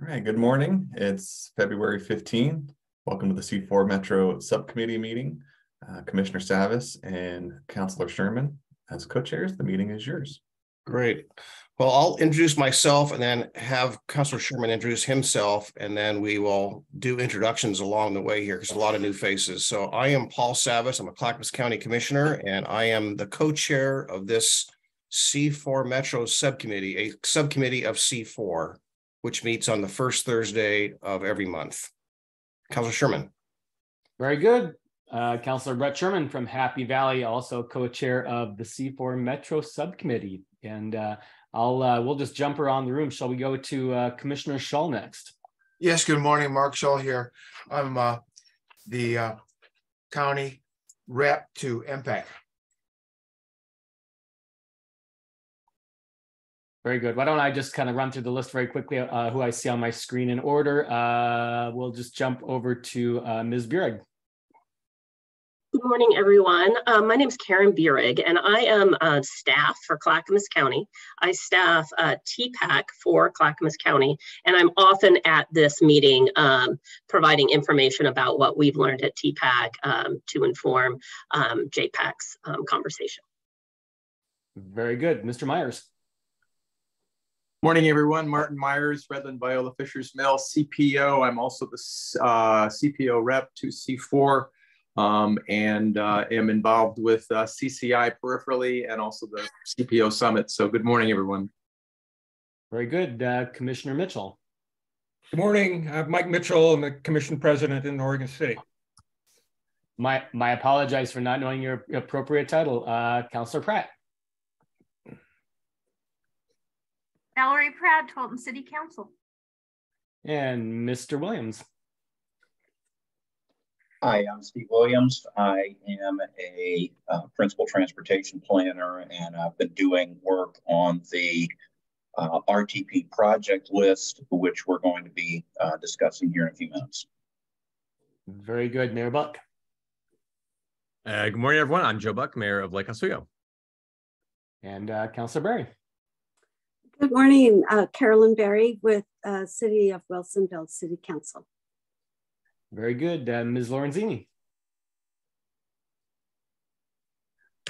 All right, good morning. It's February 15th. Welcome to the C4 Metro Subcommittee meeting. Uh, Commissioner Savas and Councilor Sherman as co-chairs, the meeting is yours. Great. Well, I'll introduce myself and then have Councilor Sherman introduce himself, and then we will do introductions along the way here because a lot of new faces. So I am Paul Savas. I'm a Clackamas County Commissioner, and I am the co-chair of this C4 Metro Subcommittee, a subcommittee of C4, which meets on the first Thursday of every month. Councilor Sherman. Very good. Uh, Councilor Brett Sherman from Happy Valley, also co-chair of the C4 Metro Subcommittee. And uh, I'll uh, we'll just jump around the room. Shall we go to uh, Commissioner Shull next? Yes, good morning, Mark Shull here. I'm uh, the uh, county rep to MPAC. Very good. Why don't I just kind of run through the list very quickly, uh, who I see on my screen in order. Uh, we'll just jump over to uh, Ms. Buehrig. Good morning, everyone. Uh, my name is Karen Buehrig, and I am uh, staff for Clackamas County. I staff uh, TPAC for Clackamas County, and I'm often at this meeting um, providing information about what we've learned at TPAC um, to inform um, JPACT's um, conversation. Very good. Mr. Myers. Morning, everyone. Martin Myers, Redland Viola Fischers Mill, CPO. I'm also the uh, CPO rep to C4 um, and uh, am involved with uh, CCI peripherally and also the CPO Summit. So good morning, everyone. Very good. Uh, Commissioner Mitchell. Good morning. I'm Mike Mitchell. I'm the commission president in Oregon City. My, my apologize for not knowing your appropriate title. Uh, Councilor Pratt. Valerie Pratt, Tualatin City Council. And Mr. Williams. Hi, I'm Steve Williams. I am a uh, principal transportation planner, and I've been doing work on the uh, RTP project list, which we're going to be uh, discussing here in a few minutes. Very good, Mayor Buck. Uh, good morning, everyone. I'm Joe Buck, Mayor of Lake Oswego. And uh, Councilor Berry. Good morning, uh, Carolyn Berry with uh, City of Wilsonville City Council. Very good, uh, Ms. Lorenzini.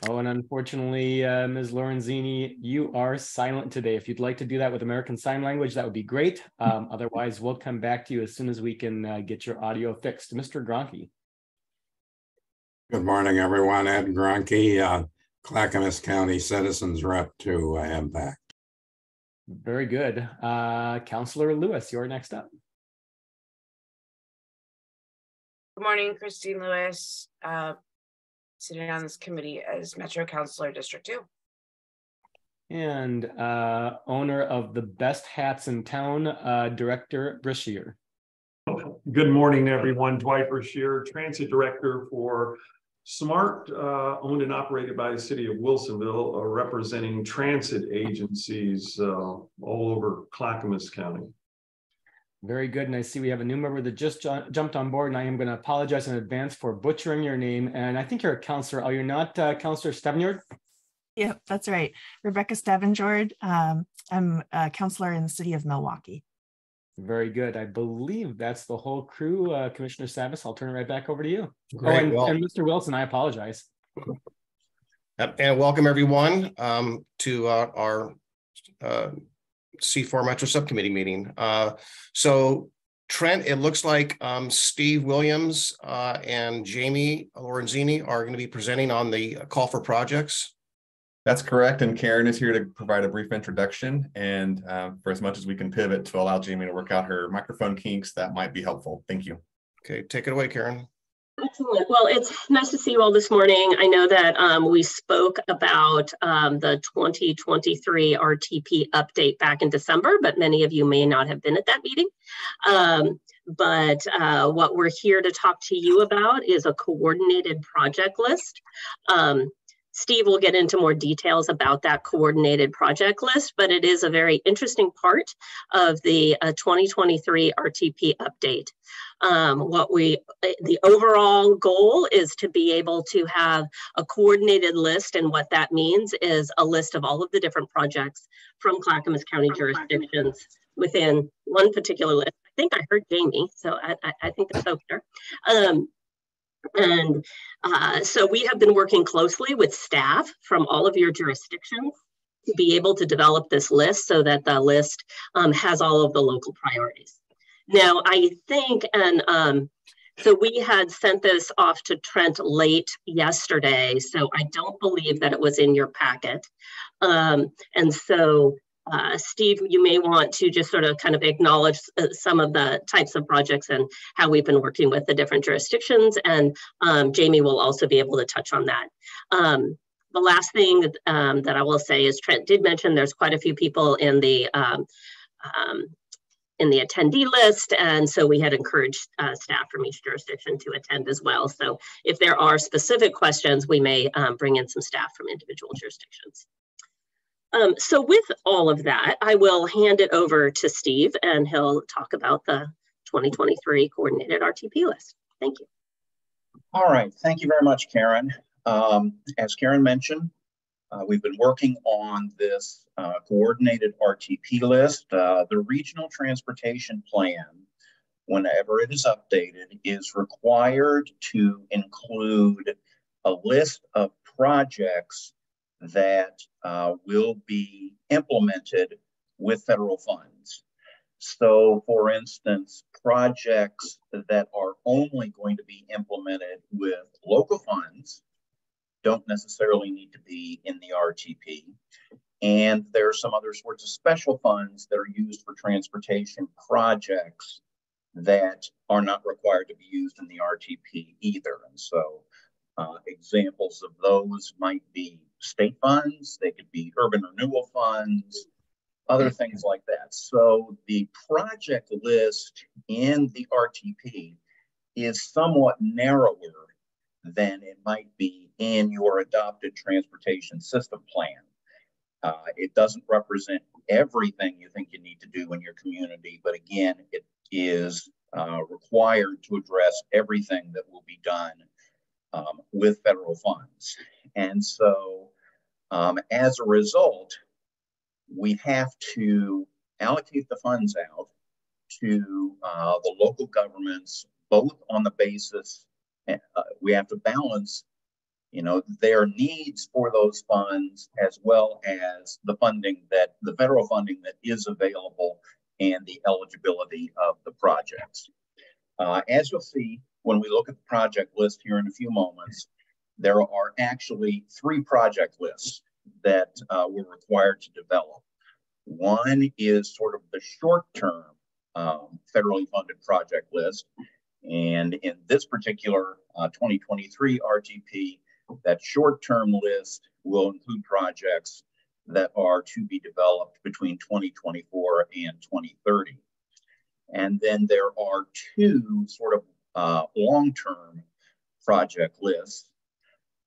Oh, and unfortunately, uh, Ms. Lorenzini, you are silent today. If you'd like to do that with American Sign Language, that would be great. Um, otherwise, we'll come back to you as soon as we can uh, get your audio fixed. Mr. Gronke. Good morning, everyone. Ed Gronke, uh, Clackamas County Citizens Rep to uh, MPAC. Very good. Uh, Councillor Lewis, you're next up. Good morning, Christine Lewis, uh, sitting on this committee as Metro Councilor District 2. And uh, owner of the best hats in town, uh, Director Brashear. Good morning, everyone. Dwight Brashear, Transit Director for Smart, uh, owned and operated by the city of Wilsonville, uh, representing transit agencies uh, all over Clackamas County. Very good. And I see we have a new member that just ju jumped on board, and I am going to apologize in advance for butchering your name. And I think you're a counselor. Oh, you're not uh, Counselor Stavenjord? Yep, that's right. Rebecca Stavenjord. Um, I'm a counselor in the city of Milwaukie. Very good. I believe that's the whole crew. Uh, Commissioner Savas, I'll turn it right back over to you. Great. Oh, and, well, and Mr. Wilson, I apologize. And welcome everyone um, to uh, our uh, C4 Metro Subcommittee meeting. Uh, so Trent, it looks like um, Steve Williams uh, and Jamie Lorenzini are going to be presenting on the call for projects. That's correct. And Karen is here to provide a brief introduction. And uh, for as much as we can pivot to allow Jamie to work out her microphone kinks, that might be helpful. Thank you. Okay, take it away, Karen. Excellent. Well, it's nice to see you all this morning. I know that um, we spoke about um, the 2023 RTP update back in December, but many of you may not have been at that meeting. Um, but uh, what we're here to talk to you about is a coordinated project list. Steve will get into more details about that coordinated project list, but it is a very interesting part of the uh, 2023 RTP update. Um, what we, the overall goal is to be able to have a coordinated list, and what that means is a list of all of the different projects from Clackamas County jurisdictions within one particular list. I think I heard Jamie, so I, I, I think that's okay. Um, and uh, so we have been working closely with staff from all of your jurisdictions to be able to develop this list so that the list um, has all of the local priorities. Now, I think, and um, so we had sent this off to Trent late yesterday, so I don't believe that it was in your packet. Um, and so uh, Steve, you may want to just sort of kind of acknowledge uh, some of the types of projects and how we've been working with the different jurisdictions. And um, Jamie will also be able to touch on that. Um, the last thing um, that I will say is Trent did mention there's quite a few people in the um, um, in the attendee list. And so we had encouraged uh, staff from each jurisdiction to attend as well. So if there are specific questions, we may um, bring in some staff from individual jurisdictions. Um, so with all of that, I will hand it over to Steve and he'll talk about the 2023 coordinated RTP list. Thank you. All right, thank you very much, Karen. Um, as Karen mentioned, uh, we've been working on this uh, coordinated RTP list. Uh, the regional transportation plan, whenever it is updated, is required to include a list of projects that uh, will be implemented with federal funds. So, for instance, projects that are only going to be implemented with local funds don't necessarily need to be in the RTP. And there are some other sorts of special funds that are used for transportation projects that are not required to be used in the RTP either. And so uh, examples of those might be state funds, they could be urban renewal funds, other things like that. So the project list in the RTP is somewhat narrower than it might be in your adopted transportation system plan. Uh, it doesn't represent everything you think you need to do in your community, but again, it is uh, required to address everything that will be done um, with federal funds. And so, um, as a result, we have to allocate the funds out to uh, the local governments, both on the basis uh, we have to balance, you know, their needs for those funds as well as the funding that the federal funding that is available and the eligibility of the projects. Uh, as you'll see, when we look at the project list here in a few moments, there are actually three project lists that uh, we're required to develop. One is sort of the short term um, federally funded project list. And in this particular uh, 2023 RTP, that short term list will include projects that are to be developed between 2024 and 2030. And then there are two sort of uh, long-term project lists.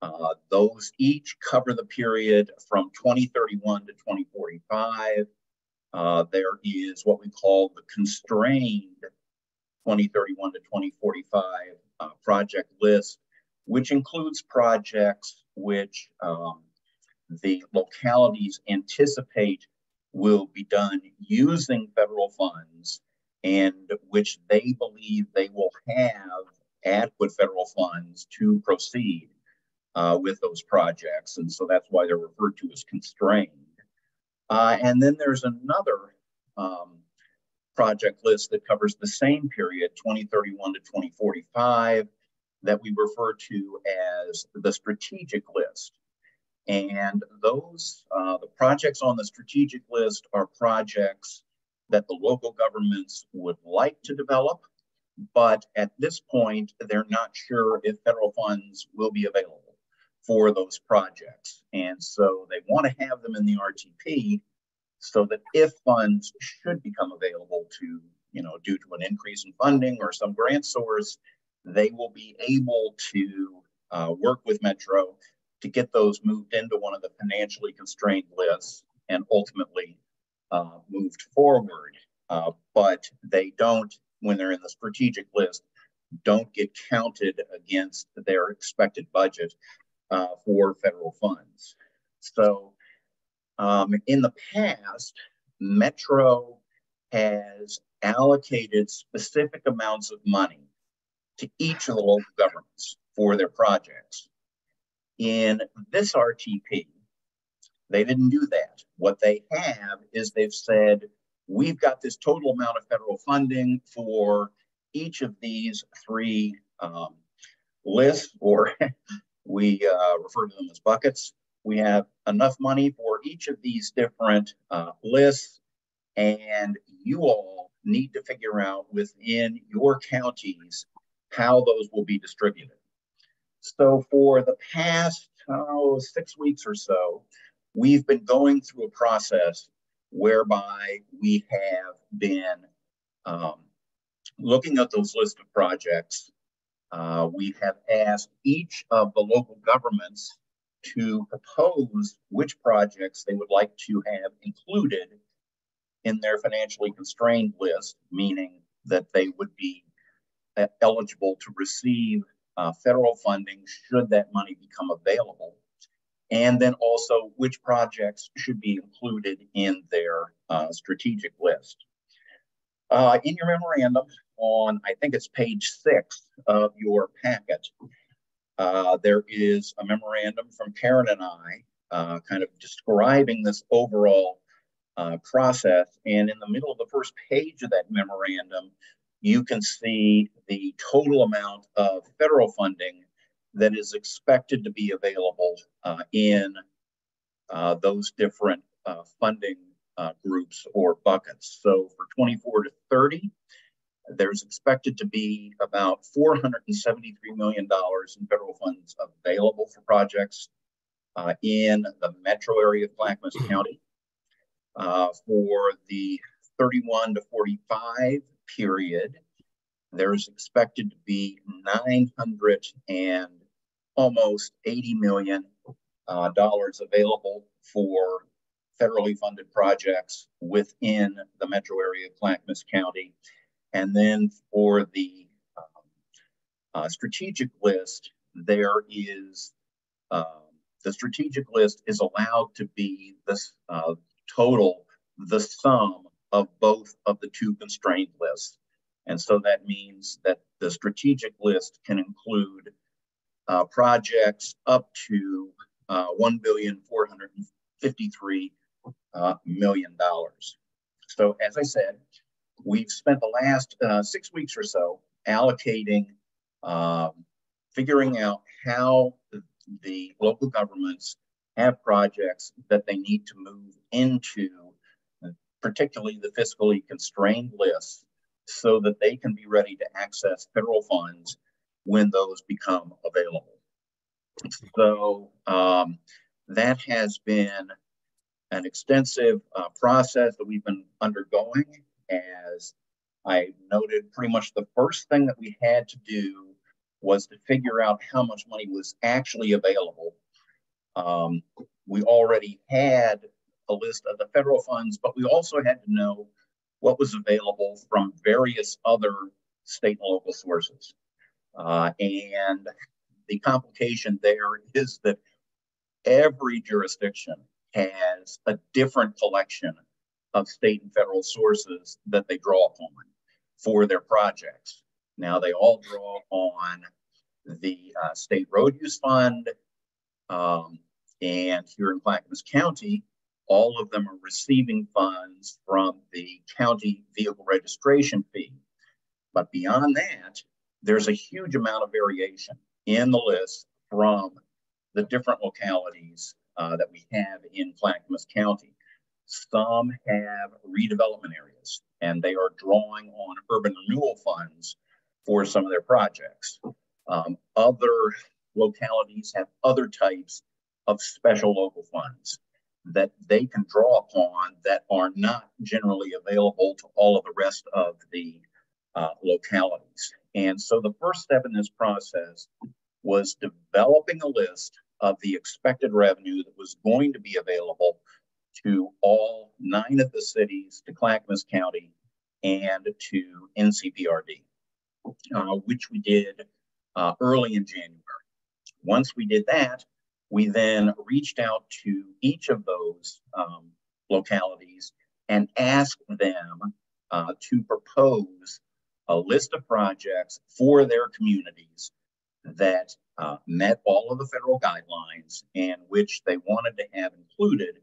Uh, those each cover the period from 2031 to 2045. Uh, there is what we call the constrained 2031 to 2045 uh, project list, which includes projects which um, the localities anticipate will be done using federal funds and which they believe they will have adequate federal funds to proceed uh, with those projects. And so that's why they're referred to as constrained. Uh, and then there's another um, project list that covers the same period, 2031 to 2045, that we refer to as the strategic list. And those, uh, the projects on the strategic list are projects that the local governments would like to develop, but at this point, they're not sure if federal funds will be available for those projects. And so they want to have them in the RTP so that if funds should become available to, you know, due to an increase in funding or some grant source, they will be able to uh, work with Metro to get those moved into one of the financially constrained lists and ultimately uh, moved forward, uh, but they don't, when they're in the strategic list, don't get counted against their expected budget uh, for federal funds. So um, in the past, Metro has allocated specific amounts of money to each of the local governments for their projects. In this RTP, they didn't do that. What they have is they've said, we've got this total amount of federal funding for each of these three um, lists, or we uh, refer to them as buckets. We have enough money for each of these different uh, lists, and you all need to figure out within your counties how those will be distributed. So for the past oh, six weeks or so, we've been going through a process whereby we have been um, looking at those list of projects. Uh, we have asked each of the local governments to propose which projects they would like to have included in their financially constrained list, meaning that they would be uh, eligible to receive uh, federal funding should that money become available. And then also which projects should be included in their uh, strategic list. Uh, in your memorandum on, I think it's page six of your packet, uh, there is a memorandum from Karen and I uh, kind of describing this overall uh, process. And in the middle of the first page of that memorandum, you can see the total amount of federal funding that is expected to be available uh, in uh, those different uh, funding uh, groups or buckets. So for 24 to 30, there's expected to be about $473 million in federal funds available for projects uh, in the metro area of Clackamas County. Uh, for the 31 to 45 period, there's expected to be 900 and almost 80 million uh, dollars available for federally funded projects within the metro area of Clackamas County. And then for the um, uh, strategic list, there is uh, the strategic list is allowed to be this uh, total, the sum of both of the two constrained lists. And so that means that the strategic list can include uh, projects up to uh, $1,453 uh. So as I said, we've spent the last uh, six weeks or so allocating, um, figuring out how the, local governments have projects that they need to move into, particularly the fiscally constrained lists, so that they can be ready to access federal funds when those become available. So um, that has been an extensive uh, process that we've been undergoing. As I noted, pretty much the first thing that we had to do was to figure out how much money was actually available. Um, we already had a list of the federal funds, but we also had to know what was available from various other state and local sources. Uh, and the complication there is that every jurisdiction has a different collection of state and federal sources that they draw upon for their projects. Now, they all draw on the uh, State Road Use Fund, um, and here in Clackamas County, all of them are receiving funds from the county vehicle registration fee. But beyond that, there's a huge amount of variation in the list from the different localities uh, that we have in Clackamas County. Some have redevelopment areas and they are drawing on urban renewal funds for some of their projects. Um, other localities have other types of special local funds that they can draw upon that are not generally available to all of the rest of the uh, localities. And so the first step in this process was developing a list of the expected revenue that was going to be available to all nine of the cities, to Clackamas County, and to NCPRD, uh, which we did uh, early in January. Once we did that, we then reached out to each of those um, localities and asked them uh, to propose a list of projects for their communities that uh, met all of the federal guidelines and which they wanted to have included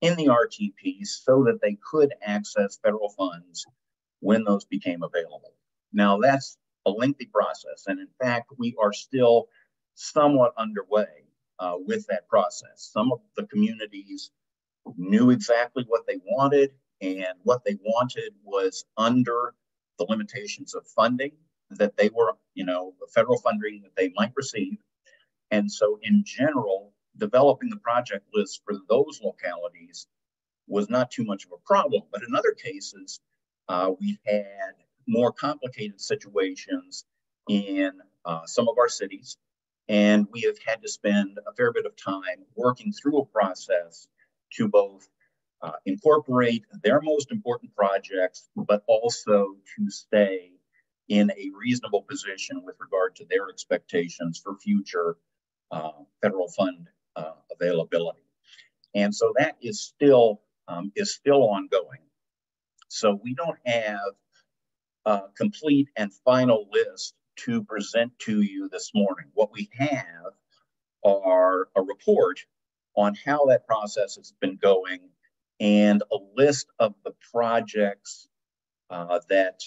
in the RTP so that they could access federal funds when those became available. Now, that's a lengthy process. And in fact, we are still somewhat underway uh, with that process. Some of the communities knew exactly what they wanted, and what they wanted was under the limitations of funding that they were, you know, federal funding that they might receive. And so, in general, developing the project list for those localities was not too much of a problem. But in other cases, uh, we had more complicated situations in uh, some of our cities. And we have had to spend a fair bit of time working through a process to both uh, incorporate their most important projects, but also to stay in a reasonable position with regard to their expectations for future uh, federal fund uh, availability. And so that is still um, is still ongoing. So we don't have a complete and final list to present to you this morning. What we have are a report on how that process has been going and a list of the projects uh, that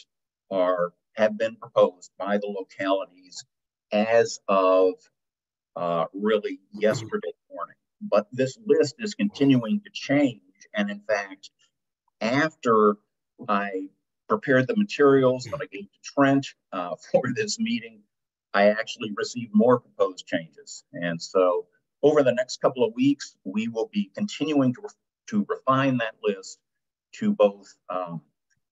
are have been proposed by the localities as of uh, really yesterday morning. But this list is continuing to change. And in fact, after I prepared the materials that I gave to Trent uh, for this meeting, I actually received more proposed changes. And so over the next couple of weeks, we will be continuing to, to refine that list to both um,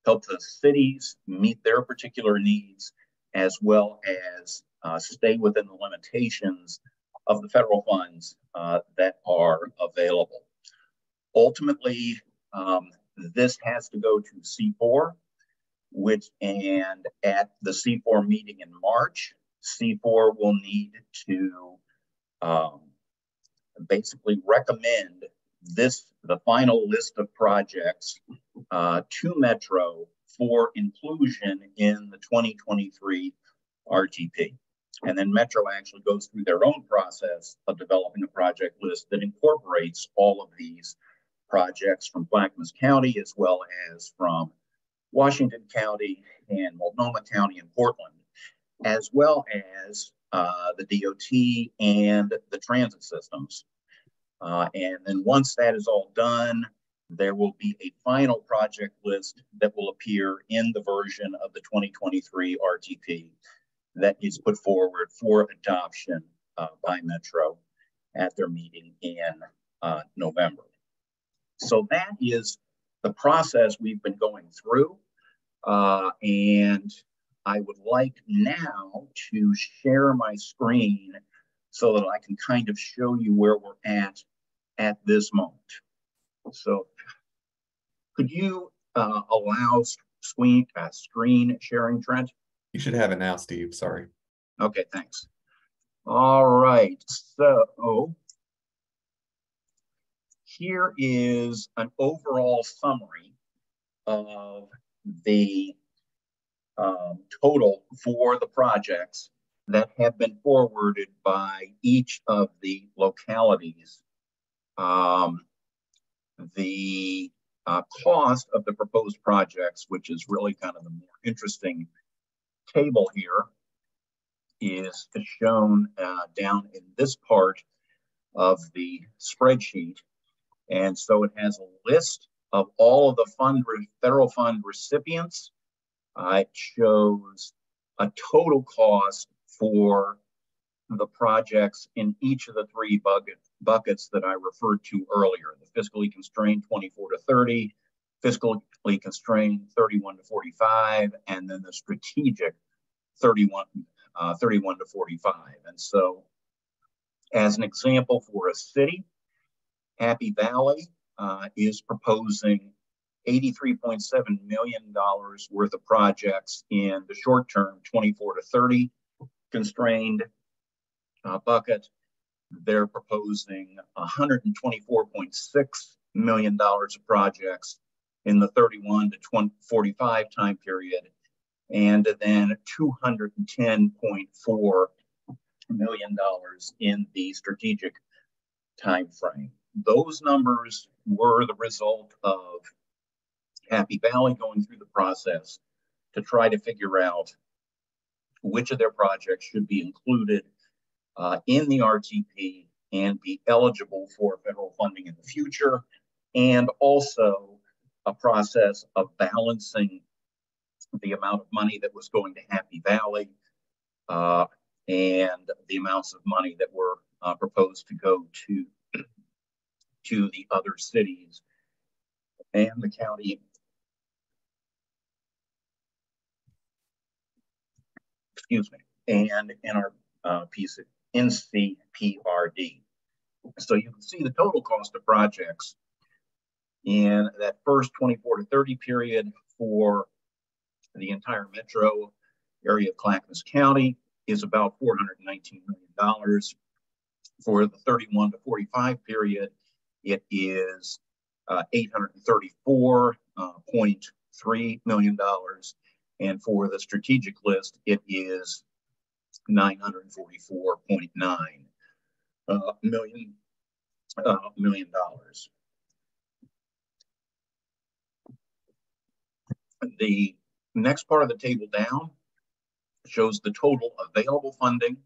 help the cities meet their particular needs as well as uh, stay within the limitations of the federal funds uh, that are available. Ultimately, um, this has to go to C4, which and at the C4 meeting in March, C4 will need to um, basically recommend this the final list of projects uh, to Metro for inclusion in the 2023 RTP. And then Metro actually goes through their own process of developing a project list that incorporates all of these projects from Clackamas County as well as from Washington County and Multnomah County and Portland, as well as uh, the DOT and the transit systems. Uh, and then once that is all done, there will be a final project list that will appear in the version of the 2023 RTP that is put forward for adoption uh, by Metro at their meeting in uh, November. So that is the process we've been going through. Uh, and I would like now to share my screen so that I can kind of show you where we're at at this moment. So could you uh, allow screen, uh, screen sharing, Trent? You should have it now, Steve. Sorry. Okay, thanks. All right. So here is an overall summary of the um, total for the projects that have been forwarded by each of the localities. Um, the uh, cost of the proposed projects, which is really kind of the more interesting table here, is shown uh, down in this part of the spreadsheet. And so it has a list of all of the fund federal fund recipients. Uh, it shows a total cost for the projects in each of the three bucket, buckets that I referred to earlier, the fiscally constrained 24 to 30, fiscally constrained 31 to 45, and then the strategic 31, uh, 31 to 45. And so as an example for a city, Happy Valley uh, is proposing $83.7 million worth of projects in the short term 24 to 30 constrained uh, bucket. They're proposing $124.6 million of projects in the 31 to 20, 45 time period, and then 210.4 million dollars in the strategic time frame. Those numbers were the result of Happy Valley going through the process to try to figure out which of their projects should be included uh, in the RTP and be eligible for federal funding in the future, and also a process of balancing the amount of money that was going to Happy Valley uh, and the amounts of money that were uh, proposed to go to to the other cities and the county. Excuse me, and in our uh, piece of NCPRD. So you can see the total cost of projects in that first 24 to 30 period for the entire metro area of Clackamas County is about $419 million. For the 31 to 45 period, it is uh, $834.3 uh, million. And for the strategic list, it is 944.9 uh, million, uh, million dollars. The next part of the table down shows the total available funding,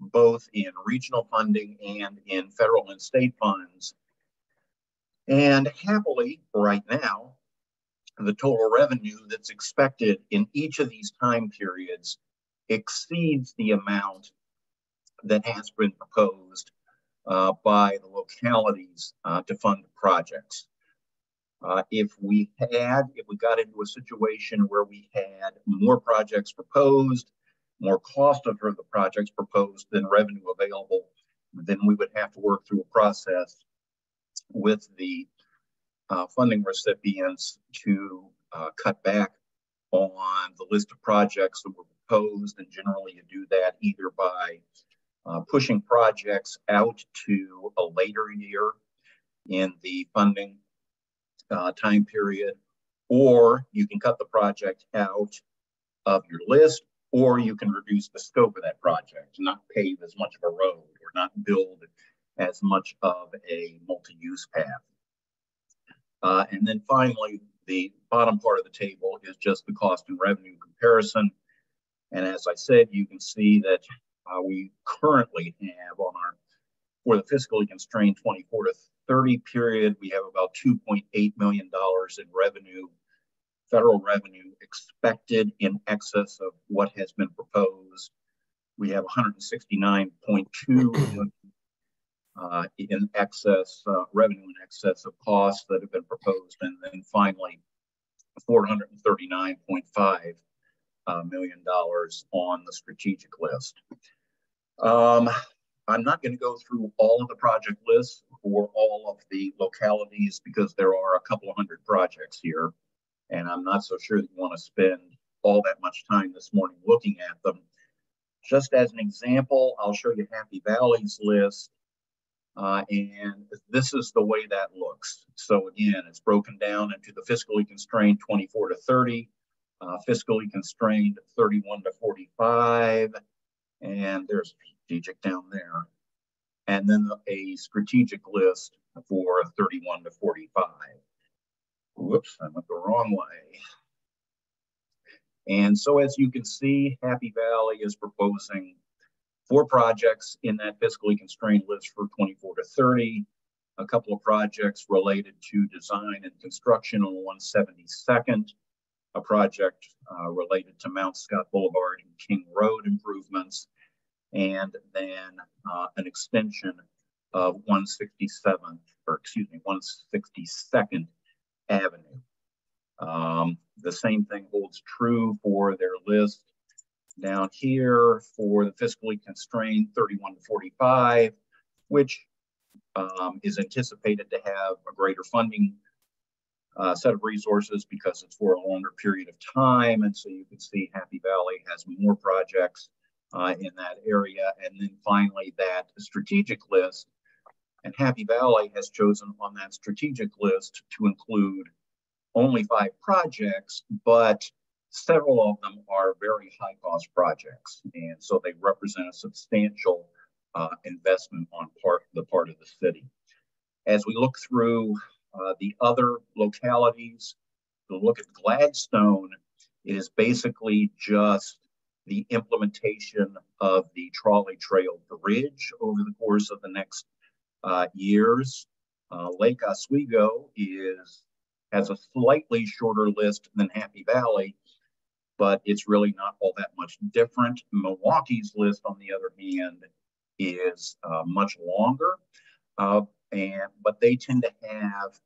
both in regional funding and in federal and state funds. And happily, right now, the total revenue that's expected in each of these time periods exceeds the amount that has been proposed uh, by the localities uh, to fund projects. Uh, if we had, if we got into a situation where we had more projects proposed, more cost of the projects proposed than revenue available, then we would have to work through a process with the uh, funding recipients to uh, cut back on the list of projects that were proposed. And generally, you do that either by uh, pushing projects out to a later year in the funding uh, time period, or you can cut the project out of your list, or you can reduce the scope of that project, not pave as much of a road or not build as much of a multi-use path. Uh, and then finally, the bottom part of the table is just the cost and revenue comparison. And as I said, you can see that uh, we currently have on our, for the fiscally constrained 24 to 30 period, we have about $2.8 million in revenue, federal revenue expected in excess of what has been proposed. We have 169.2 uh, in excess, uh, revenue in excess of costs that have been proposed. And then finally, $439.5 uh, million dollars on the strategic list. Um, I'm not going to go through all of the project lists or all of the localities because there are a couple of hundred projects here. And I'm not so sure that you want to spend all that much time this morning looking at them. Just as an example, I'll show you Happy Valley's list. Uh, and this is the way that looks. So again, it's broken down into the fiscally constrained 24 to 30, uh, fiscally constrained 31 to 45, and there's strategic down there. And then a strategic list for 31 to 45. Whoops, I went the wrong way. And so as you can see, Happy Valley is proposing four projects in that fiscally constrained list for 24 to 30, a couple of projects related to design and construction on 172nd, a project uh, related to Mount Scott Boulevard and King Road improvements, and then uh, an extension of 167th, or excuse me, 162nd Avenue. Um, the same thing holds true for their list down here for the fiscally constrained 31 to 45, which um, is anticipated to have a greater funding uh, set of resources because it's for a longer period of time. And so you can see Happy Valley has more projects uh, in that area. And then finally, that strategic list. And Happy Valley has chosen on that strategic list to include only five projects, but several of them are very high cost projects. And so they represent a substantial uh, investment on part the part of the city. As we look through uh, the other localities, to look at Gladstone, it is basically just the implementation of the trolley trail bridge over the course of the next uh, years. Uh, Lake Oswego is has a slightly shorter list than Happy Valley, but it's really not all that much different. Milwaukie's list, on the other hand, is uh, much longer, uh, and but they tend to have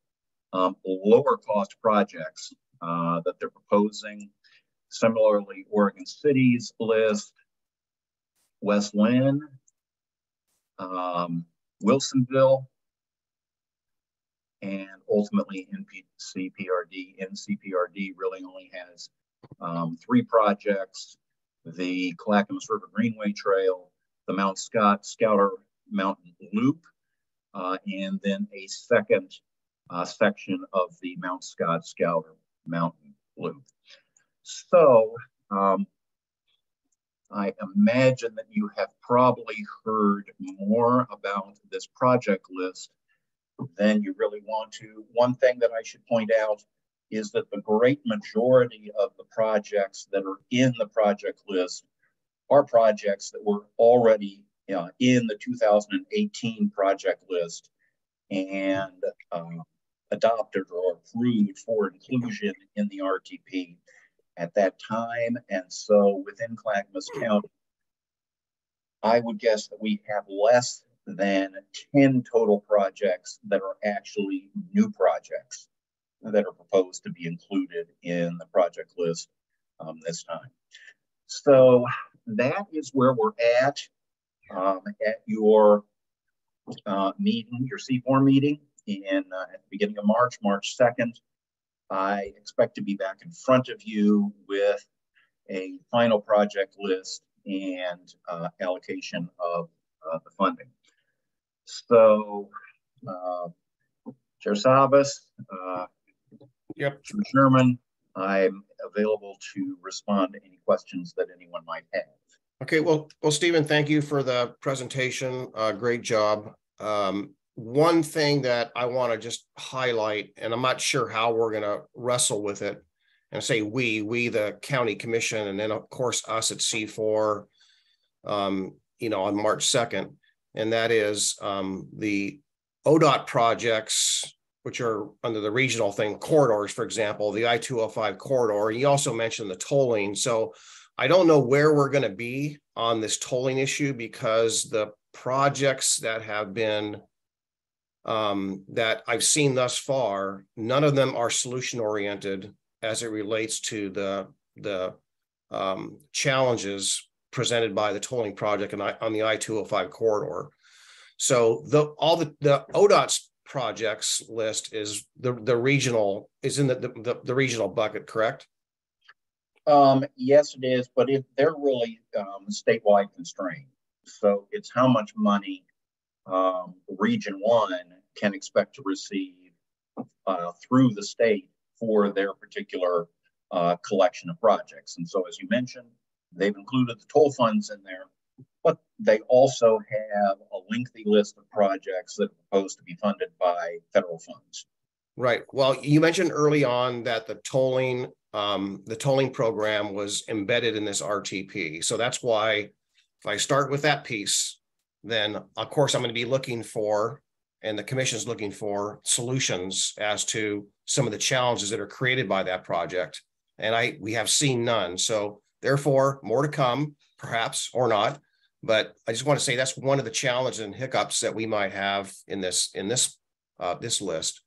um, lower cost projects uh, that they're proposing. Similarly, Oregon City's list, West Linn, um, Wilsonville, and ultimately NCPRD. NCPRD really only has um, three projects, the Clackamas River Greenway Trail, the Mount Scott Scouter Mountain Loop, uh, and then a second uh, section of the Mount Scott Scouter Mountain Loop. So um, I imagine that you have probably heard more about this project list than you really want to. One thing that I should point out is that the great majority of the projects that are in the project list are projects that were already uh, in the 2018 project list and uh, adopted or approved for inclusion in the RTP at that time. And so within Clackamas County, I would guess that we have less than 10 total projects that are actually new projects that are proposed to be included in the project list um, this time. So that is where we're at um, at your uh, meeting, your C4 meeting in uh, at the beginning of March, March 2nd. I expect to be back in front of you with a final project list and uh, allocation of uh, the funding. So, uh, Chair Savas, uh, yep. Mr. Sherman, I'm available to respond to any questions that anyone might have. Okay, well, well, Stephen, thank you for the presentation. Uh, great job. Um, one thing that I want to just highlight, and I'm not sure how we're going to wrestle with it, and say we, we, the county commission, and then of course us at C4, um, you know, on March 2nd, and that is um, the ODOT projects, which are under the regional thing, corridors, for example, the I-205 corridor. You also mentioned the tolling. So I don't know where we're going to be on this tolling issue because the projects that have been um, that I've seen thus far, none of them are solution oriented as it relates to the the um, challenges presented by the tolling project on, on the I-205 corridor. So the all the the ODOT's projects list is the the regional is in the the, the regional bucket, correct? Um, yes, it is, but it, they're really um, statewide constrained. So it's how much money um, Region 1 can expect to receive uh, through the state for their particular uh, collection of projects. And so, as you mentioned, they've included the toll funds in there, they also have a lengthy list of projects that are proposed to be funded by federal funds. Right. Well, you mentioned early on that the tolling, um, the tolling program was embedded in this RTP. So that's why if I start with that piece, then of course I'm going to be looking for, and the commission is looking for solutions as to some of the challenges that are created by that project. And I we have seen none. So therefore, more to come, perhaps or not. But I just want to say that's one of the challenges and hiccups that we might have in this in this uh, this list.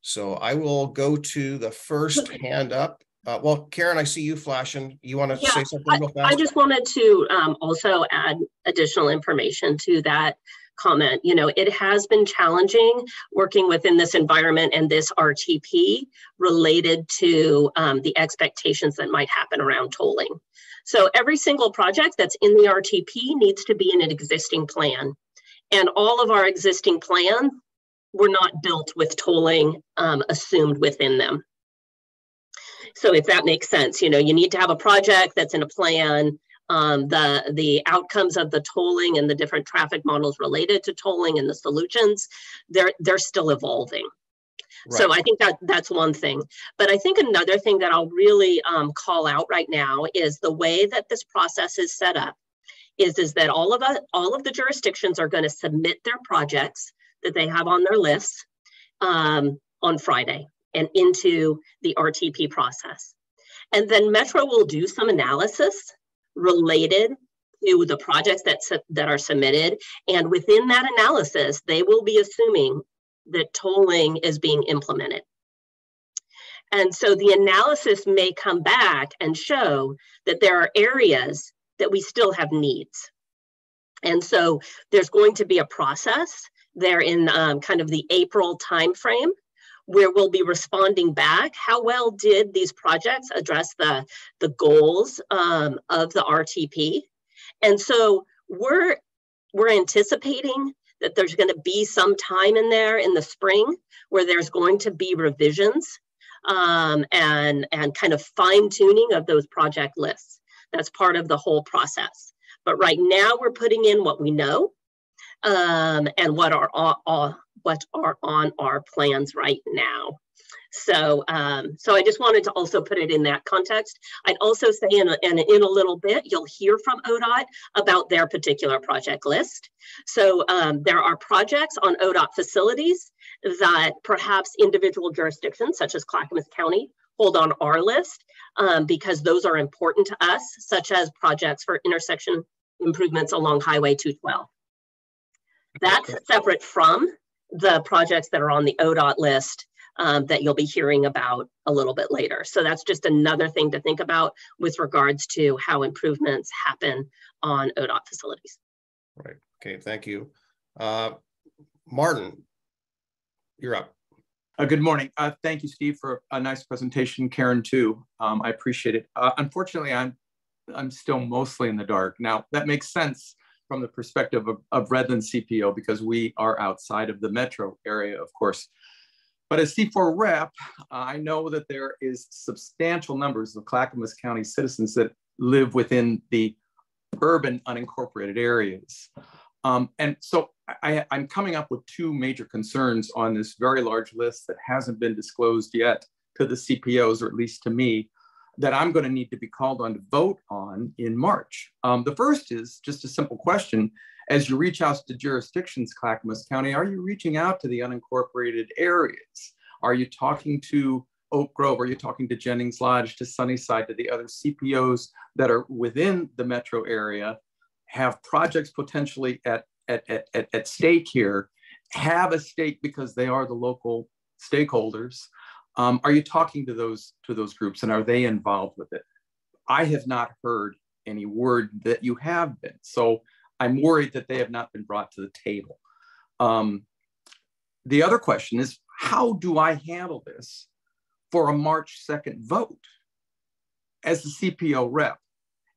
So I will go to the first hand up. Uh, well, Karen, I see you flashing. You want to Yeah, say something I, real fast? I just wanted to um, also add additional information to that comment. You know, it has been challenging working within this environment and this RTP related to um, the expectations that might happen around tolling. So every single project that's in the RTP needs to be in an existing plan. And all of our existing plans were not built with tolling um, assumed within them. So if that makes sense, you know, you need to have a project that's in a plan. Um, the the outcomes of the tolling and the different traffic models related to tolling and the solutions, they're they're still evolving. So I think that that's one thing. But I think another thing that I'll really um, call out right now is the way that this process is set up. Is is that all of us, all of the jurisdictions are going to submit their projects that they have on their lists um, on Friday and into the RTP process. And then Metro will do some analysis related to the projects that, that are submitted. And within that analysis, they will be assuming that tolling is being implemented. And so the analysis may come back and show that there are areas that we still have needs. And so there's going to be a process there in um, kind of the April timeframe where we'll be responding back. How well did these projects address the, the goals um, of the RTP? And so we're, we're anticipating that there's going to be some time in there in the spring where there's going to be revisions um, and, and kind of fine tuning of those project lists. That's part of the whole process. But right now we're putting in what we know um, and what are all, what are on our plans right now. So, um, so I just wanted to also put it in that context. I'd also say in a, in, in a little bit, you'll hear from ODOT about their particular project list. So um, there are projects on ODOT facilities that perhaps individual jurisdictions, such as Clackamas County, hold on our list um, because those are important to us, such as projects for intersection improvements along Highway 212. That's separate from the projects that are on the ODOT list um, that you'll be hearing about a little bit later. So that's just another thing to think about with regards to how improvements happen on ODOT facilities. Right. Okay. Thank you. Uh, Martin, you're up. Uh, good morning. Uh, thank you, Steve, for a nice presentation. Karen, too. Um, I appreciate it. Uh, unfortunately, I'm I'm still mostly in the dark. Now, that makes sense from the perspective of, of Redland CPO because we are outside of the metro area, of course. But as C4 rep, I know that there is substantial numbers of Clackamas County citizens that live within the urban unincorporated areas. Um, and so I, am coming up with two major concerns on this very large list that hasn't been disclosed yet to the CPOs, or at least to me, that I'm going to need to be called on to vote on in March. Um, the first is just a simple question as you reach out to jurisdictions, Clackamas County, are you reaching out to the unincorporated areas? Are you talking to Oak Grove? Are you talking to Jennings Lodge, to Sunnyside, to the other CPOs that are within the metro area, have projects potentially at, at, at, at at stake here, have a stake because they are the local stakeholders? Um, are you talking to those to those groups and are they involved with it? I have not heard any word that you have been. So I'm worried that they have not been brought to the table. Um, the other question is, how do I handle this for a March 2nd vote? As the CPO rep,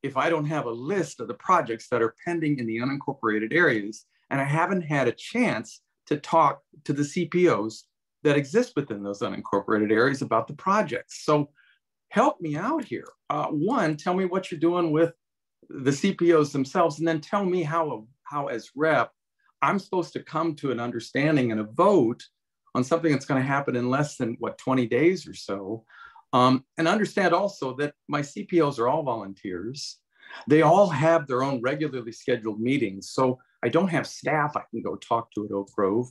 if I don't have a list of the projects that are pending in the unincorporated areas, and I haven't had a chance to talk to the CPOs that exist within those unincorporated areas about the projects. So help me out here. Uh, one, tell me what you're doing with the CPOs themselves, and then tell me how, how as rep, I'm supposed to come to an understanding and a vote on something that's going to happen in less than what 20 days or so. Um, and understand also that my CPOs are all volunteers. They all have their own regularly scheduled meetings. So I don't have staff I can go talk to at Oak Grove.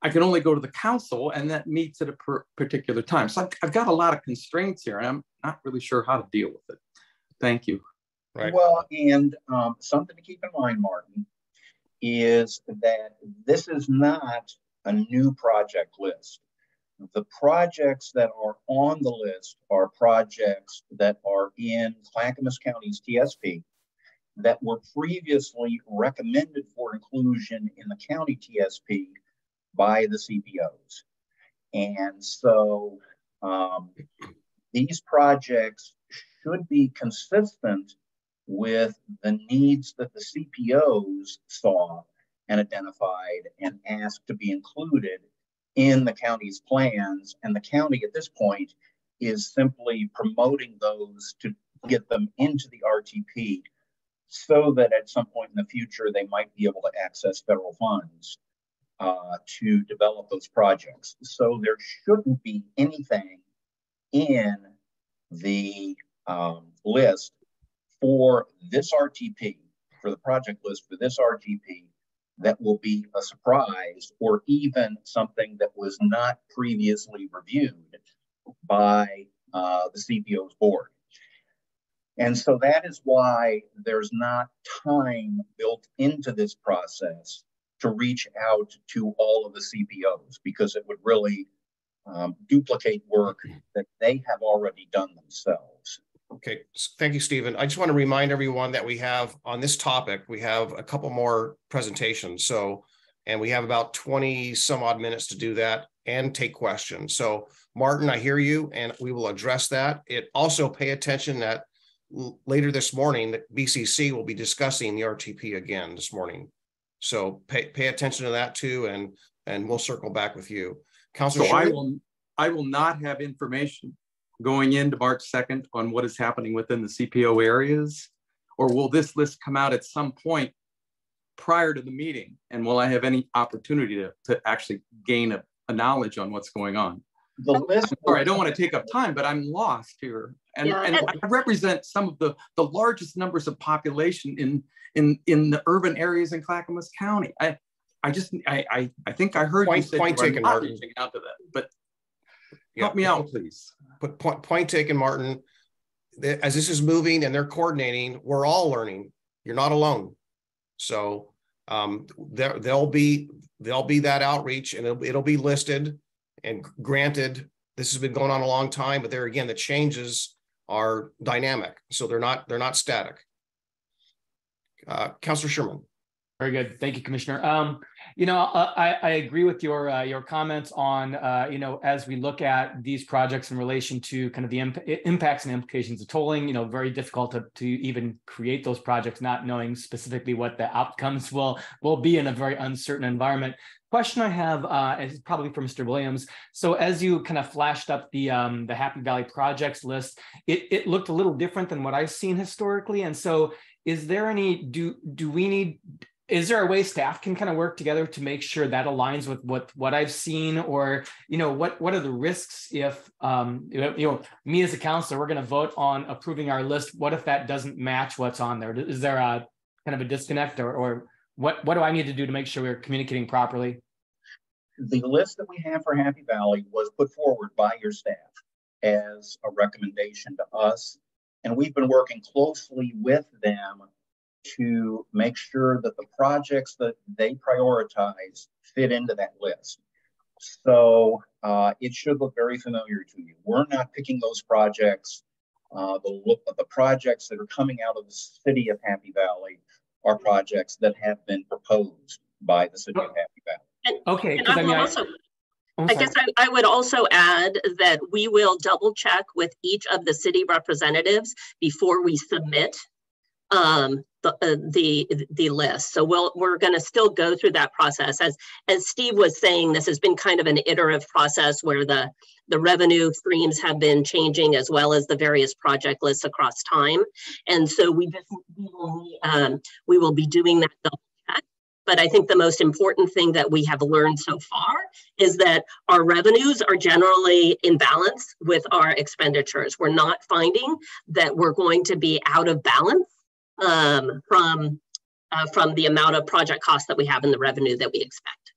I can only go to the council and that meets at a per particular time. So I've, I've, got a lot of constraints here and I'm not really sure how to deal with it. Thank you. Right. Well, and um, something to keep in mind, Martin, is that this is not a new project list. The projects that are on the list are projects that are in Clackamas County's TSP that were previously recommended for inclusion in the county TSP by the CPOs. And so um, these projects should be consistent with the needs that the CPOs saw and identified and asked to be included in the county's plans. And the county at this point is simply promoting those to get them into the RTP so that at some point in the future they might be able to access federal funds uh, to develop those projects. So there shouldn't be anything in the um, list for this RTP, for the project list for this RTP, that will be a surprise or even something that was not previously reviewed by uh, the CPO's board. And so that is why there's not time built into this process to reach out to all of the CPOs because it would really um, duplicate work that they have already done themselves. Okay, thank you, Stephen. I just want to remind everyone that we have on this topic, we have a couple more presentations. So, and we have about 20 some odd minutes to do that and take questions. So Martin, I hear you and we will address that. It also pay attention that later this morning, the BCC will be discussing the RTP again this morning. So pay, pay attention to that too, and and we'll circle back with you. Councilor so I will I will not have information going into March 2nd on what is happening within the CPO areas? Or will this list come out at some point prior to the meeting? And will I have any opportunity to, to actually gain a, a knowledge on what's going on? The list. Sorry, I don't want to take up time, but I'm lost here. And, yeah. and I represent some of the, the largest numbers of population in, in, in the urban areas in Clackamas County. I, I just, I, I, I think I heard point, you say point taken, Martin. out to that, but help me out, please. But point, point taken, Martin. As this is moving and they're coordinating, we're all learning. You're not alone. So um, there, there'll be there'll be that outreach, and it'll, it'll be listed. And granted, this has been going on a long time, but there again, the changes are dynamic, so they're not they're not static. Uh, Councilor Sherman. Very good. Thank you, Commissioner. Um, you know, uh, I, I agree with your uh, your comments on, uh, you know, as we look at these projects in relation to kind of the imp impacts and implications of tolling, you know, very difficult to, to even create those projects, not knowing specifically what the outcomes will will be in a very uncertain environment. Question I have uh, is probably for Mr. Williams. So as you kind of flashed up the um, the Happy Valley projects list, it, it looked a little different than what I've seen historically. And so is there any, do, do we need, is there a way staff can kind of work together to make sure that aligns with what what I've seen, or you know what what are the risks if um, you know me as a counselor we're going to vote on approving our list? What if that doesn't match what's on there? Is there a kind of a disconnect, or or what what do I need to do to make sure we're communicating properly? The list that we have for Happy Valley was put forward by your staff as a recommendation to us, and we've been working closely with them to make sure that the projects that they prioritize fit into that list. So uh, it should look very familiar to you. We're not picking those projects. Uh, the look of the projects that are coming out of the city of Happy Valley are projects that have been proposed by the city of Happy Valley. And, okay, and I, I mean, also, I, I guess I, I, would also add that we will double check with each of the city representatives before we submit um, the, uh, the the list. So we'll we're going to still go through that process. As as Steve was saying, this has been kind of an iterative process where the the revenue streams have been changing as well as the various project lists across time. And so we just we will, um, we will be doing that. But I think the most important thing that we have learned so far is that our revenues are generally in balance with our expenditures. We're not finding that we're going to be out of balance um, from uh, from the amount of project costs that we have and the revenue that we expect.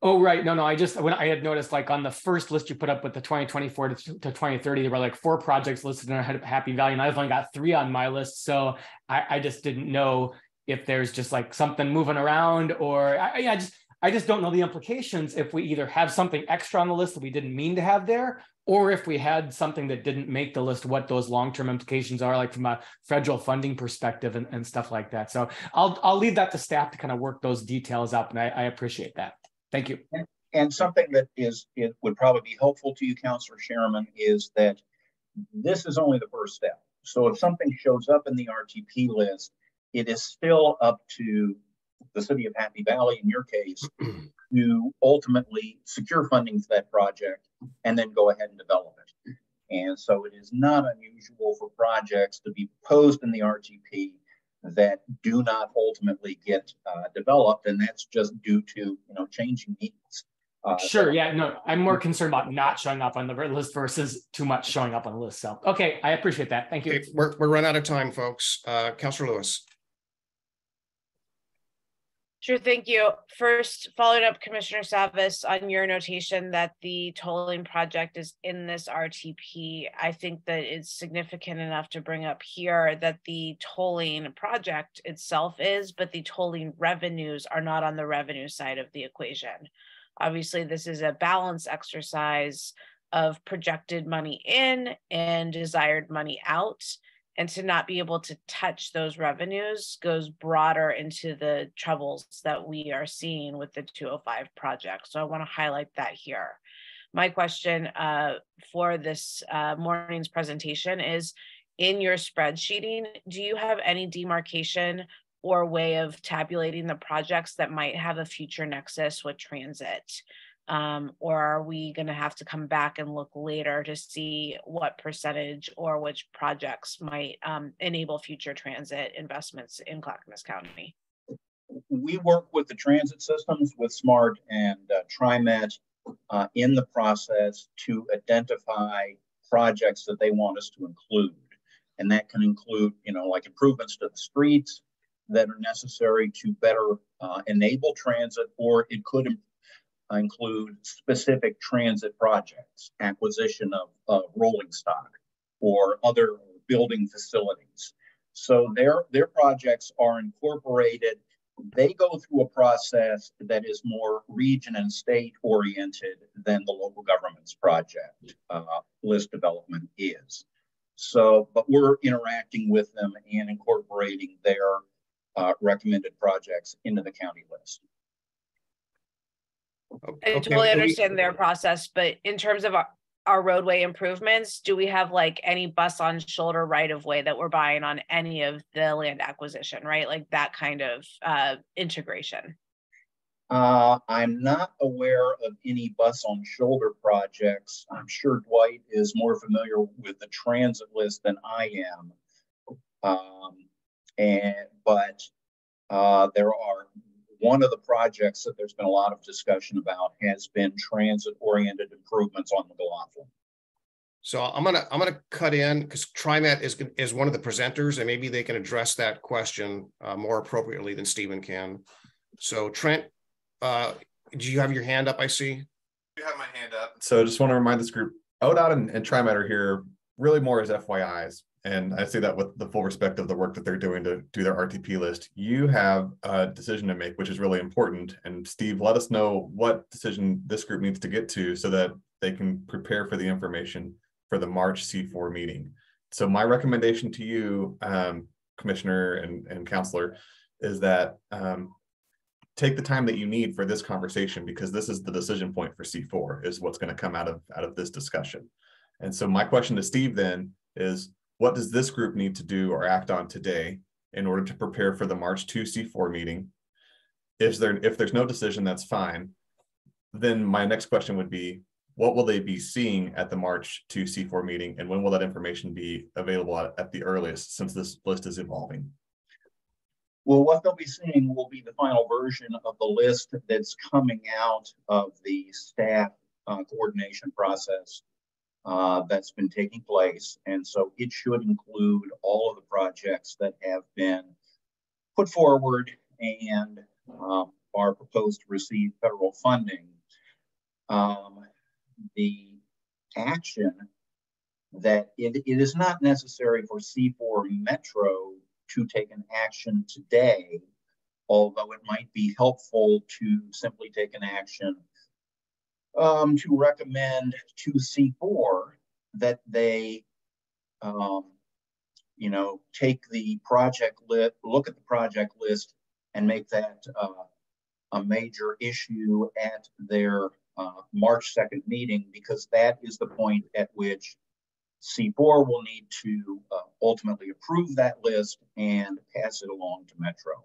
Oh, right. No, no. I just, when I had noticed like on the first list you put up with the 2024 to, to 2030, there were like four projects listed in Happy Valley, and I've only got three on my list. So I, I just didn't know if there's just like something moving around or I, I just, I just don't know the implications if we either have something extra on the list that we didn't mean to have there, or if we had something that didn't make the list, what those long-term implications are, like from a federal funding perspective and, and stuff like that. So I'll I'll leave that to staff to kind of work those details up, and I, I appreciate that. Thank you. And, something that is it would probably be helpful to you, Councilor Sherman, is that this is only the first step. So if something shows up in the RTP list, it is still up to the city of Happy Valley, in your case, to ultimately secure funding for that project and then go ahead and develop it. And so it is not unusual for projects to be proposed in the RTP that do not ultimately get uh, developed, and that's just due to you know changing needs. Uh, sure. Yeah. No, I'm more concerned about not showing up on the list versus too much showing up on the list. So, okay, I appreciate that. Thank you. Okay, we're we're run out of time, folks. Uh, Councillor Lewis. Sure, thank you. First, following up Commissioner Savas on your notation that the tolling project is in this RTP, I think that it's significant enough to bring up here that the tolling project itself is, but the tolling revenues are not on the revenue side of the equation. Obviously, this is a balance exercise of projected money in and desired money out and to not be able to touch those revenues goes broader into the troubles that we are seeing with the 205 project. So I want to highlight that here. My question uh, for this uh, morning's presentation is, in your spreadsheeting, do you have any demarcation or way of tabulating the projects that might have a future nexus with transit? Um, or are we going to have to come back and look later to see what percentage or which projects might um, enable future transit investments in Clackamas County? We work with the transit systems with SMART and uh, TriMet uh, in the process to identify projects that they want us to include. And that can include, you know, like improvements to the streets that are necessary to better uh, enable transit, or it could include specific transit projects, acquisition of, rolling stock or other building facilities. So their, their projects are incorporated. They go through a process that is more region and state oriented than the local government's project uh, list development is. So, but we're interacting with them and incorporating their uh, recommended projects into the county list. I totally understand their process, but in terms of our, our roadway improvements, do we have like any bus on shoulder right of way that we're buying on any of the land acquisition, right? Like that kind of uh, integration. Uh, I'm not aware of any bus on shoulder projects. I'm sure Dwight is more familiar with the transit list than I am. Um, and but uh, there are one of the projects that there's been a lot of discussion about has been transit-oriented improvements on the McLaughlin. So I'm gonna I'm gonna cut in because TriMet is is one of the presenters, and maybe they can address that question uh, more appropriately than Stephen can. So Trent, uh, do you have your hand up? I see. You have my hand up. So I just want to remind this group, ODOT and, and TriMet are here really more as FYIs. And I say that with the full respect of the work that they're doing to do their RTP list. You have a decision to make, which is really important. And Steve, let us know what decision this group needs to get to so that they can prepare for the information for the March C4 meeting. So my recommendation to you, um, Commissioner and, and Counselor, is that um, take the time that you need for this conversation because this is the decision point for C4 is what's going to come out of out of this discussion. And so my question to Steve then is what does this group need to do or act on today in order to prepare for the March 2 C4 meeting? If there if there's no decision, that's fine. Then my next question would be, what will they be seeing at the March 2 C4 meeting and when will that information be available at, at the earliest since this list is evolving? Well, what they'll be seeing will be the final version of the list that's coming out of the staff uh, coordination process uh, that's been taking place. And so it should include all of the projects that have been put forward and um, are proposed to receive federal funding. Um, the action that it, it is not necessary for C4 Metro to take an action today, although it might be helpful to simply take an action um, to recommend to C4 that they, um, you know, take the project list, look at the project list and make that uh, a major issue at their uh, March 2nd meeting, because that is the point at which C4 will need to uh, ultimately approve that list and pass it along to Metro.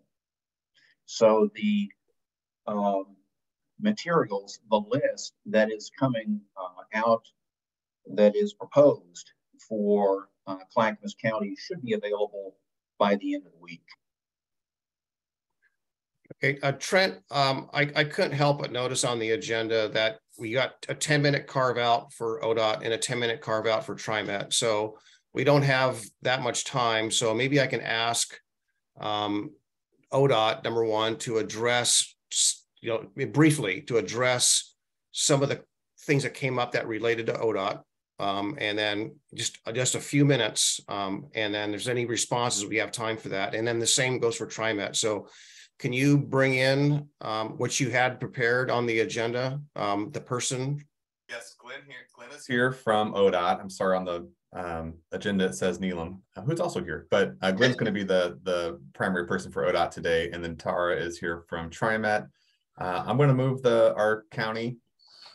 So the um, materials, the list that is coming uh, out that is proposed for uh, Clackamas County should be available by the end of the week. Okay, uh, Trent, um, I, I couldn't help but notice on the agenda that we got a ten minute carve out for ODOT and a ten minute carve out for TriMet. So we don't have that much time. So maybe I can ask um, ODOT, number one, to address, you know, briefly to address some of the things that came up that related to ODOT. Um, and then just just a few minutes, um, and then there's any responses we have time for that, and then the same goes for TriMet. So can you bring in um, what you had prepared on the agenda, um, the person? Yes, Glenn here. Glenn is here from ODOT. I'm sorry on the um, agenda it says Neelam, uh, who's also here, but uh, Glenn's going to be the the primary person for ODOT today, and then Tara is here from TriMet. Uh, I'm going to move the our county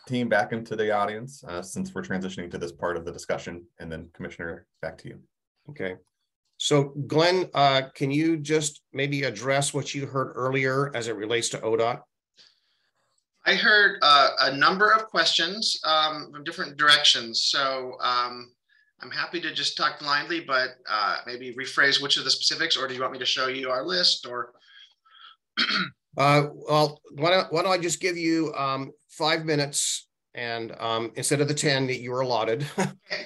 team back into the audience uh, since we're transitioning to this part of the discussion, and then Commissioner, back to you. Okay. So Glenn, uh, can you just maybe address what you heard earlier as it relates to ODOT? I heard uh, a number of questions um, from different directions. So um, I'm happy to just talk blindly, but uh, maybe rephrase which of the specifics, or do you want me to show you our list or? uh, well, why don't, why don't I just give you um, five minutes and um, instead of the 10 that you were allotted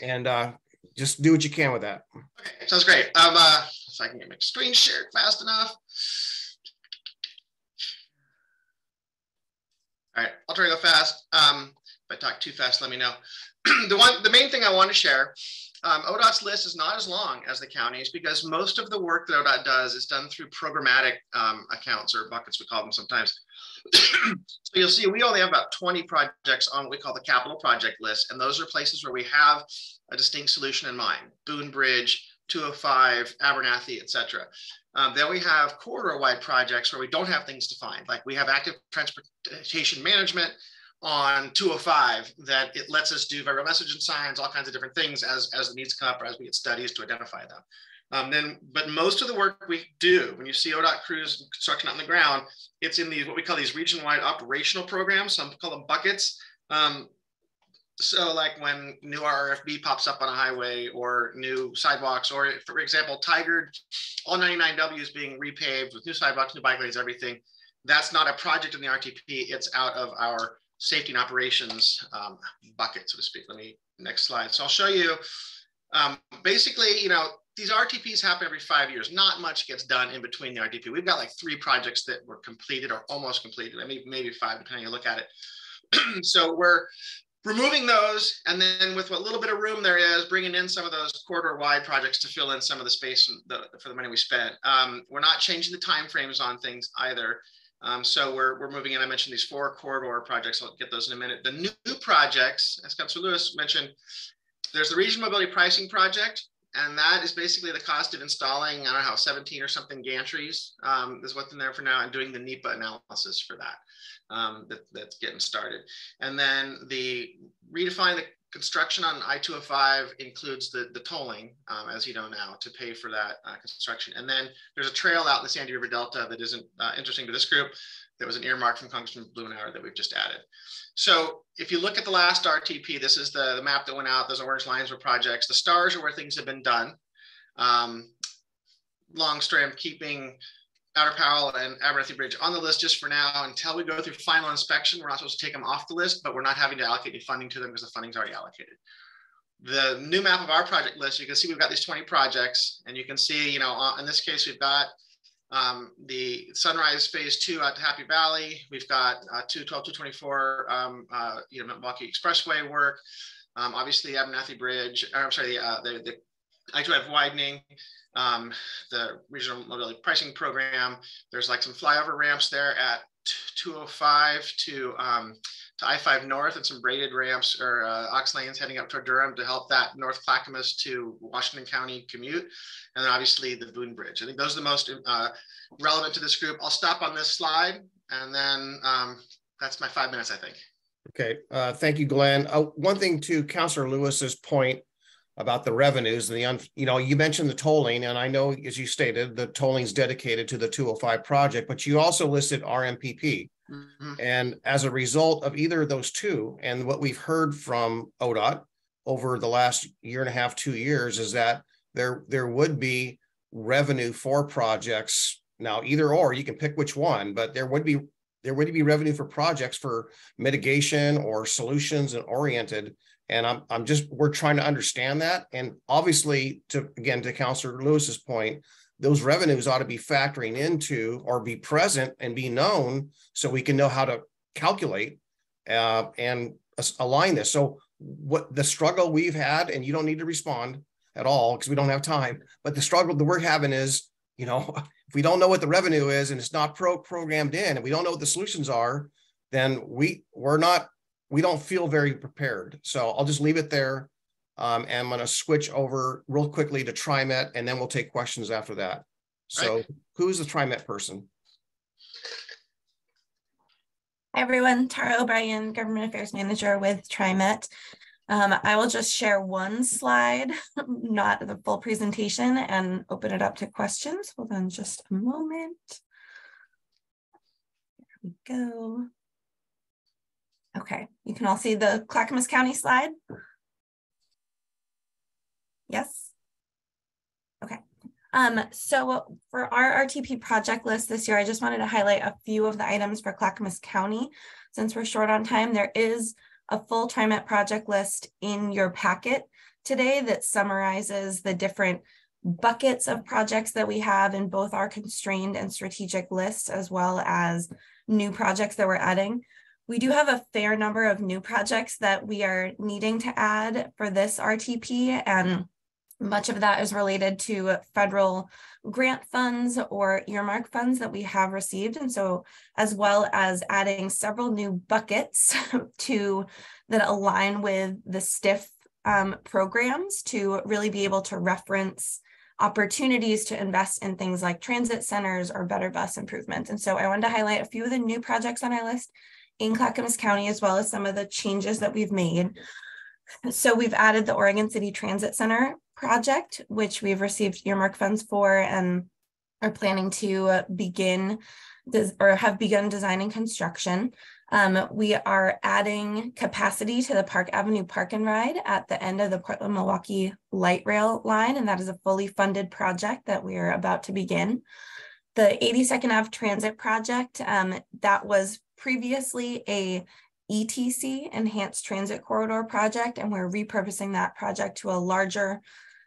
and uh, just do what you can with that. Okay, sounds great. Um, uh, if I can get my screen shared fast enough. All right, I'll try to go fast. Um, if I talk too fast, let me know. the one, the main thing I want to share, um, ODOT's list is not as long as the counties because most of the work that ODOT does is done through programmatic um, accounts or buckets, we call them sometimes. so you'll see we only have about 20 projects on what we call the capital project list. And those are places where we have a distinct solution in mind. Boone Bridge, 205, Abernethy, etc. Um, then we have corridor-wide projects where we don't have things defined, like we have active transportation management on 205 that it lets us do viral messaging signs, all kinds of different things as, as the needs come up or as we get studies to identify them. Um, then, but most of the work we do, when you see ODOT crews construction on the ground, it's in these what we call these region-wide operational programs. Some call them buckets. Um, so like when new RFB pops up on a highway or new sidewalks, or for example, Tigard, all 99W is being repaved with new sidewalks, new bike lanes, everything. That's not a project in the RTP. It's out of our safety and operations um, bucket, so to speak. Let me, next slide. So I'll show you, um, basically, you know, these RTPs happen every five years. Not much gets done in between the RTP. We've got like three projects that were completed or almost completed. I mean, maybe five, depending on you look at it. so we're removing those and then with what little bit of room there is bringing in some of those corridor wide projects to fill in some of the space for the money we spent um, we're not changing the time frames on things either um, so we're, we're moving in. I mentioned these four corridor projects. I'll get those in a minute. The new, projects as councilor lewis mentioned there's the region mobility pricing project and that is basically the cost of installing i don't know how 17 or something gantries um, is what's in there for now and doing the nepa analysis for that um, that, that's getting started. And then the redefine the construction on I-205 includes the, the tolling, um, as you know now, to pay for that uh, construction. And then there's a trail out in the Sandy River Delta that isn't uh, interesting to this group. There was an earmark from Congressman Blumenauer that we've just added. So if you look at the last RTP, this is the, the map that went out. Those orange lines were projects. The stars are where things have been done. Um, long strand keeping Outer Powell and Abernethy Bridge on the list just for now until we go through final inspection. We're not supposed to take them off the list, but we're not having to allocate any funding to them because the funding's already allocated. The new map of our project list, you can see we've got these 20 projects and you can see, you know, uh, in this case, we've got um, the Sunrise Phase 2 out to Happy Valley. We've got uh, 212, 224, um, uh, you know, Milwaukie Expressway work. Um, obviously, Abernethy Bridge, or I'm sorry, the, uh, the, the I-2F widening um, the regional mobility pricing program. There's like some flyover ramps there at 205 to um, to I-5 North and some braided ramps or uh, aux lanes heading up toward Durham to help that North Clackamas to Washington County commute. And then obviously the Boone Bridge. I think those are the most uh, relevant to this group. I'll stop on this slide and then um, that's my five minutes, I think. Okay, uh, thank you, Glenn. Uh, one thing to Councillor Lewis's point about the revenues and the, un, you know, you mentioned the tolling, and I know, as you stated, the tolling is dedicated to the 205 project, but you also listed RMPP. Mm-hmm. And as a result of either of those two, and what we've heard from ODOT over the last year and a half, two years, is that there, there would be revenue for projects. Now, either or, you can pick which one, but there would be, there would be revenue for projects for mitigation or solutions and oriented. And I'm, I'm just, we're trying to understand that. And obviously, to, again, to Councilor Lewis's point, those revenues ought to be factoring into or be present and be known so we can know how to calculate uh, and align this. So what the struggle we've had, and you don't need to respond at all because we don't have time, but the struggle that we're having is, you know, if we don't know what the revenue is and it's not pro programmed in and we don't know what the solutions are, then we we're not we don't feel very prepared. So I'll just leave it there. Um, and I'm going to switch over real quickly to TriMet, and then we'll take questions after that. So, right. who's the TriMet person? Hi, everyone. Tara O'Brien, Government Affairs Manager with TriMet. Um, I will just share one slide, not the full presentation, and open it up to questions. Hold on just a moment. There we go. Okay, you can all see the Clackamas County slide. Yes? Okay. Um, so for our RTP project list this year, I just wanted to highlight a few of the items for Clackamas County. Since we're short on time, there is a full TriMet project list in your packet today that summarizes the different buckets of projects that we have in both our constrained and strategic lists, as well as new projects that we're adding. We do have a fair number of new projects that we are needing to add for this RTP, and much of that is related to federal grant funds or earmark funds that we have received. And so, as well as adding several new buckets to that align with the STIF um, programs to really be able to reference opportunities to invest in things like transit centers or better bus improvements. And so I wanted to highlight a few of the new projects on our list in Clackamas County, as well as some of the changes that we've made. So we've added the Oregon City Transit Center project, which we've received earmark funds for and are planning to begin or have begun designing construction. Um, we are adding capacity to the Park Avenue Park and Ride at the end of the Portland Milwaukie light rail line, and that is a fully funded project that we are about to begin. The 82nd Ave Transit project, um, that was previously a ETC, Enhanced Transit Corridor project, and we're repurposing that project to a larger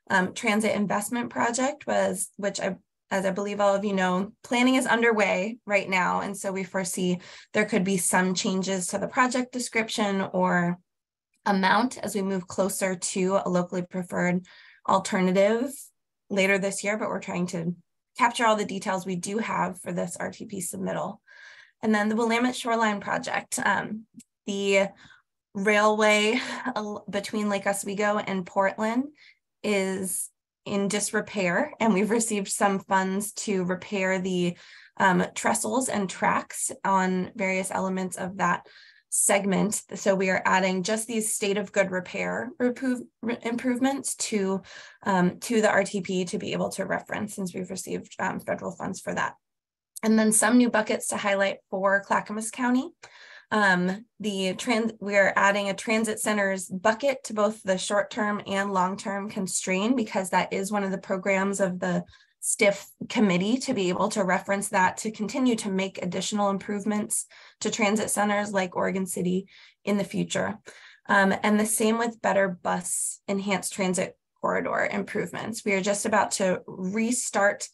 um, transit investment project was, which I, as I believe all of you know, planning is underway right now. And so we foresee there could be some changes to the project description or amount as we move closer to a locally preferred alternative later this year, but we're trying to capture all the details we do have for this RTP submittal. And then the Willamette Shoreline Project, um, the railway between Lake Oswego and Portland is in disrepair, and we've received some funds to repair the um, trestles and tracks on various elements of that segment. So we are adding just these state of good repair improvements to, um, to the RTP to be able to reference since we've received um, federal funds for that. And then some new buckets to highlight for Clackamas County. Um, the trans we're adding a transit centers bucket to both the short-term and long-term constraint because that is one of the programs of the STIF committee to be able to reference that to continue to make additional improvements to transit centers like Oregon City in the future. Um, and the same with better bus enhanced transit corridor improvements. We are just about to restart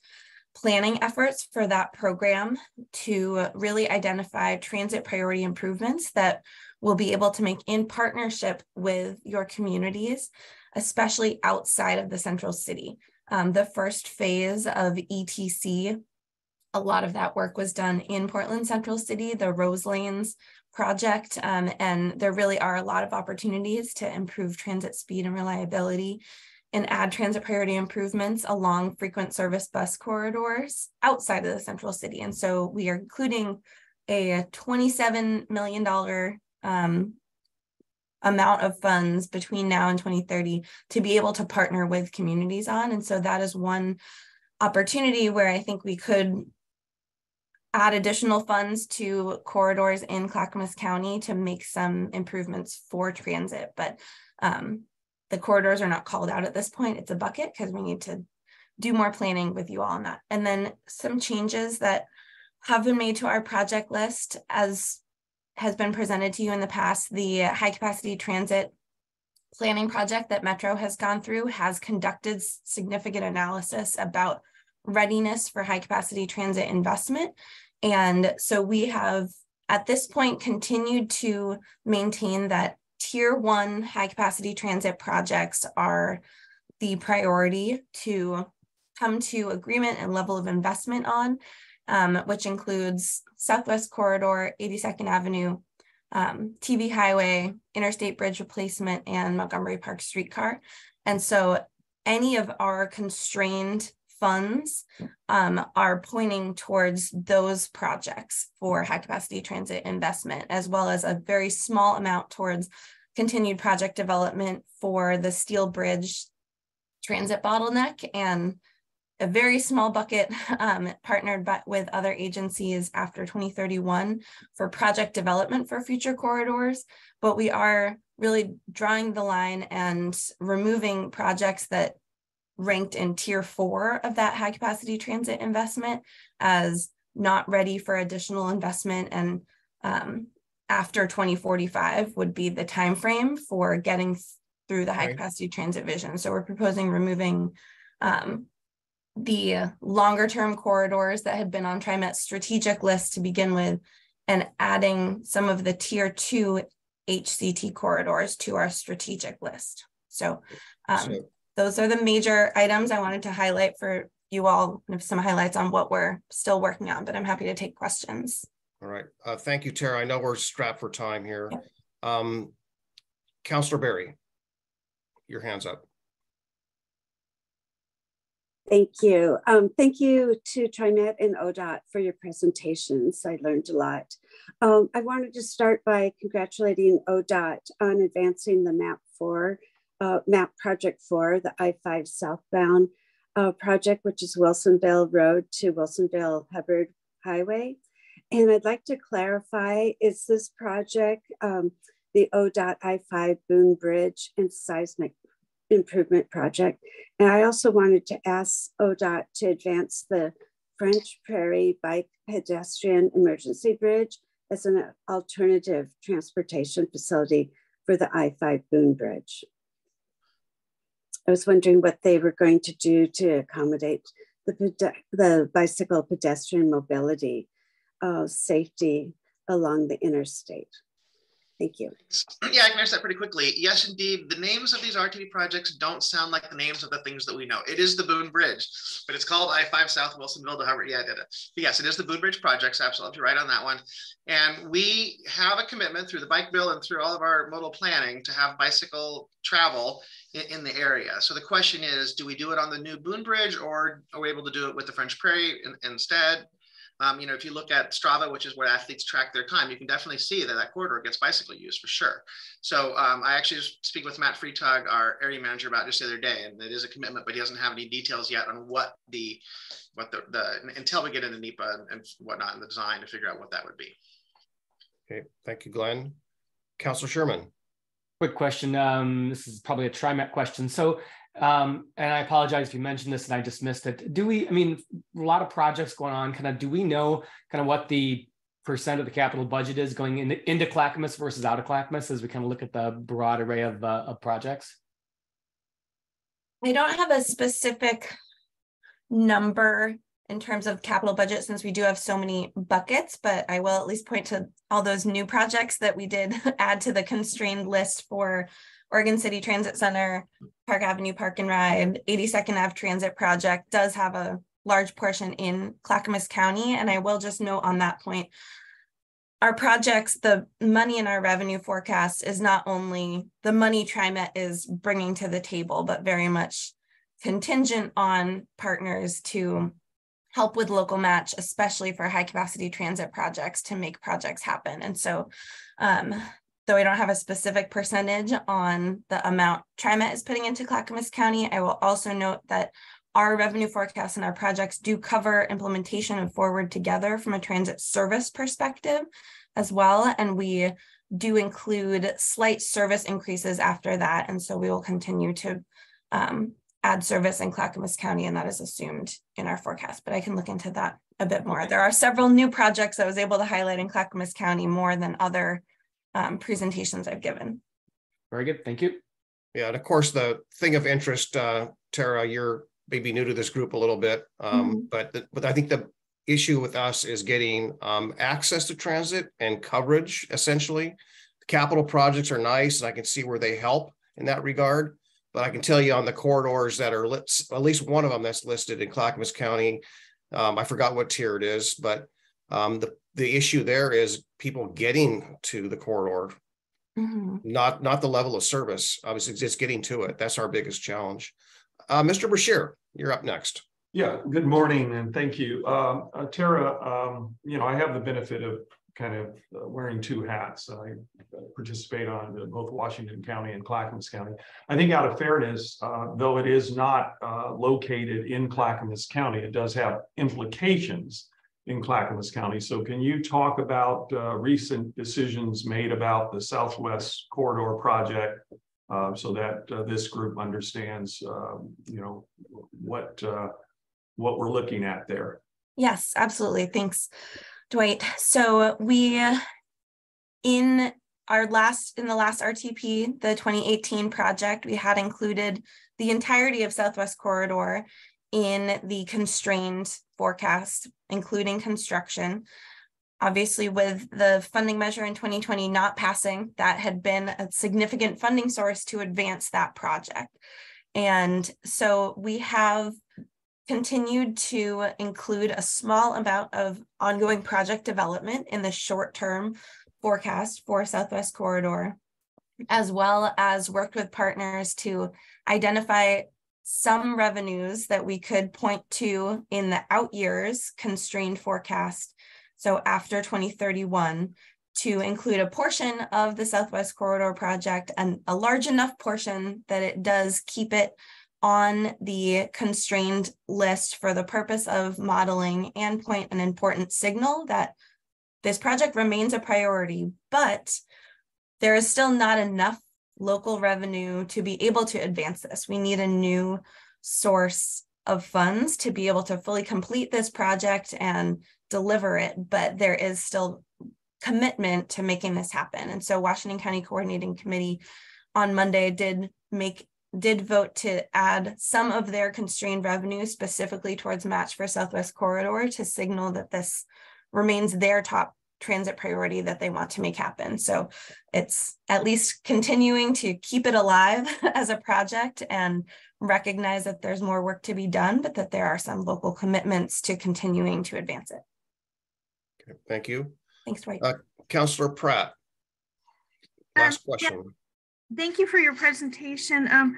planning efforts for that program to really identify transit priority improvements that we'll be able to make in partnership with your communities, especially outside of the central city. Um, the first phase of ETC, a lot of that work was done in Portland Central City, the Rose Lanes project, um, and there really are a lot of opportunities to improve transit speed and reliability and add transit priority improvements along frequent service bus corridors outside of the central city. And so we are including a $27 million um, amount of funds between now and 2030 to be able to partner with communities on. And so that is one opportunity where I think we could add additional funds to corridors in Clackamas County to make some improvements for transit. But um, the corridors are not called out at this point. It's a bucket because we need to do more planning with you all on that. And then some changes that have been made to our project list as has been presented to you in the past. The high capacity transit planning project that Metro has gone through has conducted significant analysis about readiness for high capacity transit investment. And so we have at this point continued to maintain that tier one high capacity transit projects are the priority to come to agreement and level of investment on, um, which includes Southwest Corridor, 82nd Avenue, um, TV Highway, Interstate Bridge Replacement, and Montgomery Park Streetcar. And so any of our constrained funds um, are pointing towards those projects for high capacity transit investment, as well as a very small amount towards continued project development for the steel bridge transit bottleneck and a very small bucket um, partnered with other agencies after 2031 for project development for future corridors. But we are really drawing the line and removing projects that ranked in tier four of that high capacity transit investment as not ready for additional investment and um, after 2045 would be the time frame for getting through the high capacity transit vision. So we're proposing removing um, the longer term corridors that had been on TriMet's strategic list to begin with and adding some of the tier two HCT corridors to our strategic list. So, um, so those are the major items I wanted to highlight for you all, some highlights on what we're still working on, but I'm happy to take questions. All right. Uh, thank you, Tara. I know we're strapped for time here. Um, Councillor Berry, your hand's up. Thank you. Um, thank you to TriMet and ODOT for your presentations. I learned a lot. Um, I wanted to start by congratulating ODOT on advancing the MAP 4, uh, MAP Project 4, the I-5 southbound uh, project, which is Wilsonville Road to Wilsonville Hubbard Highway. And I'd like to clarify, is this project um, the ODOT I-5 Boone Bridge and seismic improvement project. And I also wanted to ask ODOT to advance the French Prairie Bike Pedestrian Emergency Bridge as an alternative transportation facility for the I-5 Boone Bridge. I was wondering what they were going to do to accommodate the, the bicycle pedestrian mobility uh, safety along the interstate. Thank you. Yeah, I can answer that pretty quickly. Yes, indeed. The names of these RTP projects don't sound like the names of the things that we know. It is the Boone Bridge, but it's called I-5 South Wilsonville to Hubbard. Yeah, I did it. But yes, it is the Boone Bridge projects. Absolutely right on that one. And we have a commitment through the bike bill and through all of our modal planning to have bicycle travel in, the area. So the question is, do we do it on the new Boone Bridge or are we able to do it with the French Prairie in, instead? Um, you know, if you look at Strava, which is where athletes track their time, you can definitely see that that corridor gets bicycle use for sure. So um, I actually speak with Matt Freetag, our area manager, about just the other day, and it is a commitment, but he doesn't have any details yet on what the what the, the until we get into NEPA and, and whatnot in the design to figure out what that would be. Okay, thank you, Glenn. Councilor Sherman. Quick question. Um, this is probably a TriMet question. So um, and I apologize if you mentioned this and I just missed it. Do we, I mean, a lot of projects going on, kind of, do we know kind of what the percent of the capital budget is going into, into Clackamas versus out of Clackamas as we kind of look at the broad array of, uh, of projects? I don't have a specific number in terms of capital budget since we do have so many buckets, but I will at least point to all those new projects that we did add to the constrained list for Oregon City Transit Center, Park Avenue Park and Ride, 82nd Ave Transit Project does have a large portion in Clackamas County. And I will just note on that point, our projects, the money in our revenue forecast is not only the money TriMet is bringing to the table, but very much contingent on partners to help with local match, especially for high capacity transit projects to make projects happen. And so um, though I don't have a specific percentage on the amount TriMet is putting into Clackamas County, I will also note that our revenue forecasts and our projects do cover implementation of Forward Together from a transit service perspective as well. And we do include slight service increases after that. And so we will continue to um, add service in Clackamas County, and that is assumed in our forecast, but I can look into that a bit more. There are several new projects I was able to highlight in Clackamas County more than other um, presentations I've given. Very good, thank you. Yeah, and of course, the thing of interest, uh, Tara, you're maybe new to this group a little bit, um, Mhm. but the, but I think the issue with us is getting um, access to transit and coverage. Essentially, capital projects are nice, and I can see where they help in that regard. But I can tell you on the corridors that are lit, at least one of them that's listed in Clackamas County. Um, I forgot what tier it is, but um, the the issue there is people getting to the corridor Mhm. not not the level of service. Obviously, just getting to it. That's our biggest challenge. Uh, Mr. Brashear, you're up next. Yeah, good morning and thank you. Um, uh, Tara, um, you know, I have the benefit of kind of uh, wearing two hats. I participate on uh, both Washington County and Clackamas County. I think out of fairness, uh, though it is not uh, located in Clackamas County, it does have implications in Clackamas County. So can you talk about uh, recent decisions made about the Southwest Corridor project uh, so that this group understands, um, you know, what what we're looking at there. Yes, absolutely. Thanks, Dwight. So we, in our last, in the last RTP, the 2018 project, we had included the entirety of Southwest Corridor in the constrained forecast, including construction. Obviously, with the funding measure in 2020 not passing, that had been a significant funding source to advance that project. And so we have continued to include a small amount of ongoing project development in the short term forecast for Southwest Corridor, as well as worked with partners to identify some revenues that we could point to in the out years constrained forecast. So after 2031, to include a portion of the Southwest Corridor project and a large enough portion that it does keep it on the constrained list for the purpose of modeling and point an important signal that this project remains a priority, but there is still not enough local revenue to be able to advance this. We need a new source of funds to be able to fully complete this project and deliver it, but there is still commitment to making this happen. And so Washington County Coordinating Committee on Monday did make did vote to add some of their constrained revenue specifically towards match for Southwest Corridor to signal that this remains their top transit priority that they want to make happen. So it's at least continuing to keep it alive as a project and recognize that there's more work to be done, but that there are some local commitments to continuing to advance it. Okay, thank you. Thanks, Dwight. Uh, Councillor Pratt. Last question. Thank you for your presentation. Um,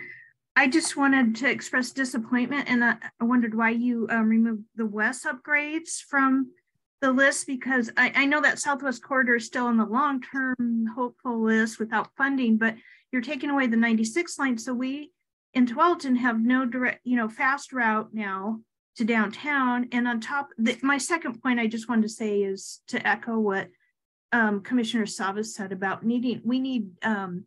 I just wanted to express disappointment and I, I wondered why you um, removed the WES upgrades from the list because I, I know that Southwest Corridor is still on the long-term hopeful list without funding, but you're taking away the 96 line. So we in Tualatin have no direct, you know, fast route now to downtown. And on top, the, my second point I just wanted to say is to echo what um, Commissioner Savas said about needing, we need um,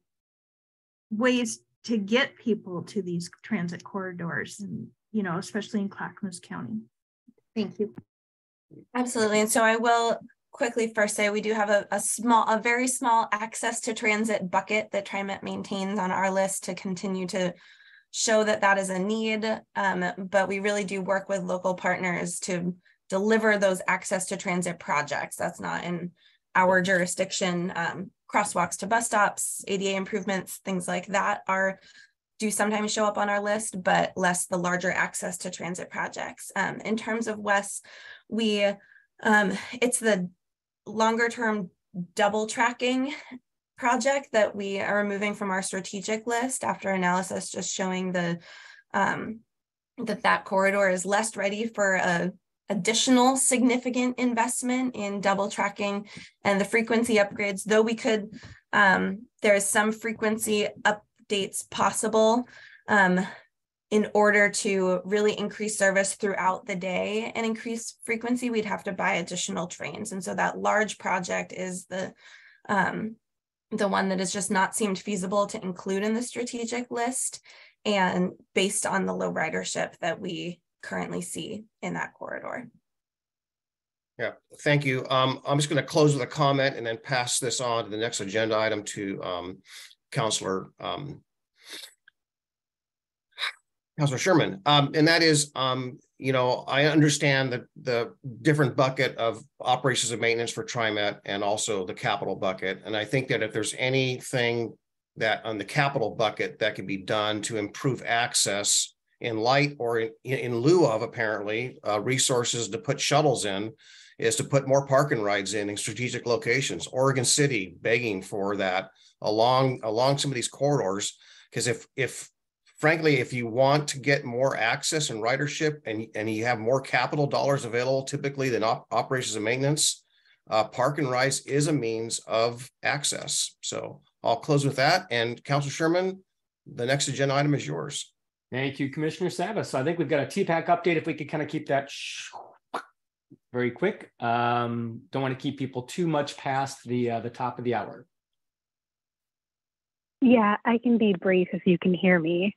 ways to get people to these transit corridors and, you know, especially in Clackamas County. Thank you. Absolutely. And so I will quickly first say we do have a, a small, a very small access to transit bucket that TriMet maintains on our list to continue to show that that is a need. Um, but we really do work with local partners to deliver those access to transit projects. That's not in our jurisdiction. Um, crosswalks to bus stops, ADA improvements, things like that are do sometimes show up on our list, but less the larger access to transit projects. Um, in terms of WES, we um, it's the longer term double tracking project that we are removing from our strategic list after analysis just showing the um, that that corridor is less ready for a additional significant investment in double tracking and the frequency upgrades though we could um, there's some frequency updates possible um, in order to really increase service throughout the day and increase frequency we'd have to buy additional trains. And so that large project is the um, the one that has just not seemed feasible to include in the strategic list and based on the low ridership that we currently see in that corridor. Yeah, thank you. Um, I'm just going to close with a comment and then pass this on to the next agenda item to um, Councillor um, Councillor Sherman. Um, and that is, um, you know, I understand that the different bucket of operations and maintenance for TriMet and also the capital bucket. And I think that if there's anything that on the capital bucket that can be done to improve access in light or in, in lieu of apparently uh, resources to put shuttles in is to put more parking rides in in strategic locations. Oregon City begging for that along along some of these corridors because if if frankly if you want to get more access and ridership and and you have more capital dollars available typically than op operations and maintenance uh, park and rides is a means of access so i'll close with that and council sherman the next agenda item is yours thank you commissioner savas so i think we've got a tpac update if we could kind of keep that very quick um don't want to keep people too much past the uh, the top of the hour yeah, I can be brief if you can hear me.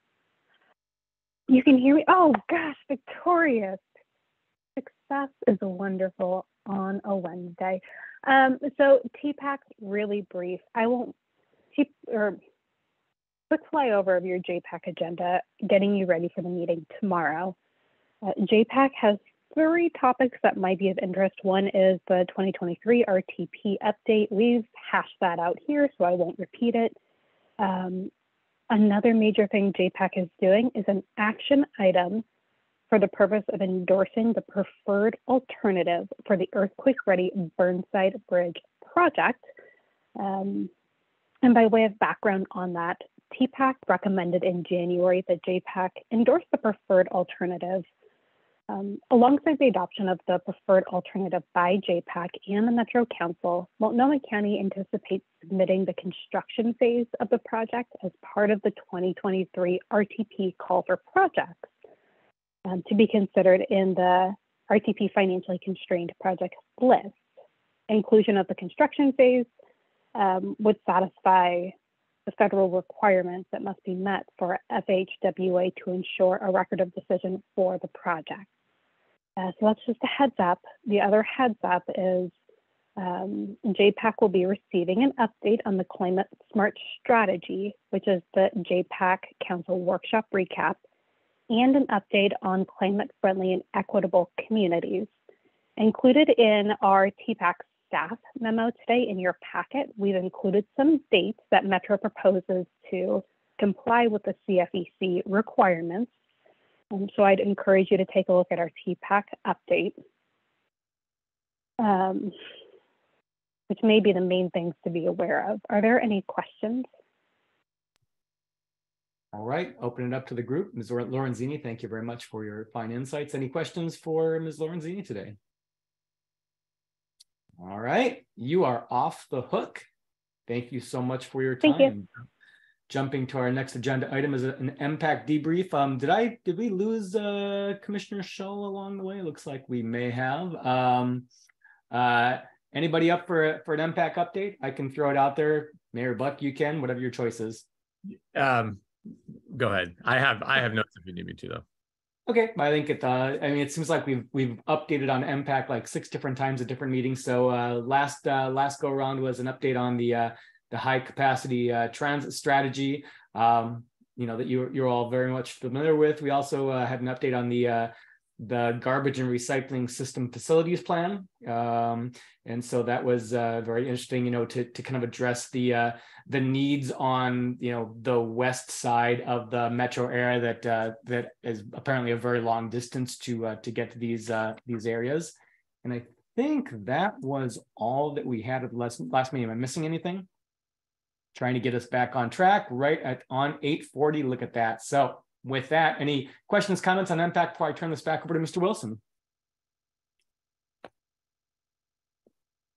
You can hear me? Oh gosh, victorious. Success is wonderful on a Wednesday. Um, so TPAC's really brief. I won't keep or quick flyover of your JPACT agenda, getting you ready for the meeting tomorrow. Uh, JPACT has three topics that might be of interest. One is the 2023 RTP update. We've hashed that out here, so I won't repeat it. Um, another major thing JPACT is doing is an action item for the purpose of endorsing the preferred alternative for the earthquake ready Burnside Bridge project. Um, and by way of background on that, TPAC recommended in January that JPACT endorse the preferred alternative um, alongside the adoption of the preferred alternative by JPACT and the Metro Council, Multnomah County anticipates submitting the construction phase of the project as part of the 2023 RTP call for projects um, to be considered in the RTP financially constrained project list. Inclusion of the construction phase um, would satisfy the federal requirements that must be met for FHWA to ensure a record of decision for the project. Uh, so that's just a heads up. The other heads up is um, JPACT will be receiving an update on the Climate Smart Strategy, which is the JPACT Council Workshop recap, and an update on climate friendly and equitable communities. Included in our TPAC staff memo today in your packet, we've included some dates that Metro proposes to comply with the CFEC requirements um, so I'd encourage you to take a look at our TPAC update, um, which may be the main things to be aware of. Are there any questions? All right, open it up to the group. Ms. Lorenzini, thank you very much for your fine insights. Any questions for Ms. Lorenzini today? All right, you are off the hook. Thank you so much for your time. Thank you jumping to our next agenda item is an MPAC debrief. Um, did I did we lose uh, Commissioner Shull along the way? Looks like we may have. Um, uh, anybody up for for an MPAC update? I can throw it out there. Mayor Buck, you can. Whatever your choice is. Um, go ahead. I have I have notes if you need me to though. Okay, I think it. Uh, I mean, it seems like we've we've updated on MPAC like six different times at different meetings. So uh, last uh, last go around was an update on the uh, the high capacity uh, transit strategy, um, you know, that you're, you're all very much familiar with. We also uh, had an update on the uh, the garbage and recycling system facilities plan. Um, and so that was uh, very interesting, you know, to, to kind of address the uh, the needs on, you know, the west side of the metro area that uh, that is apparently a very long distance to uh, to get to these uh, these areas. And I think that was all that we had at the last, last meeting. Am I missing anything? trying to get us back on track right at on 840. Look at that. So with that, any questions, comments on MPAC before I turn this back over to Mr. Wilson?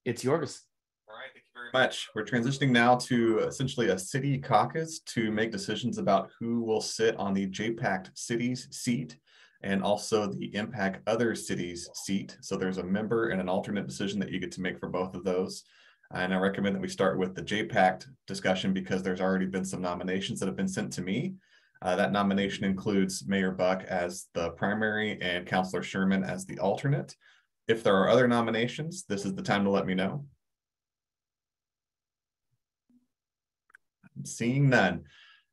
It's yours. All right, thank you very much. We're transitioning now to essentially a city caucus to make decisions about who will sit on the JPACT cities seat and also the MPAC other cities seat. So there's a member and an alternate decision that you get to make for both of those. And I recommend that we start with the JPACT discussion because there's already been some nominations that have been sent to me. Uh, that nomination includes Mayor Buck as the primary and Councillor Sherman as the alternate. If there are other nominations, this is the time to let me know. I'm seeing none.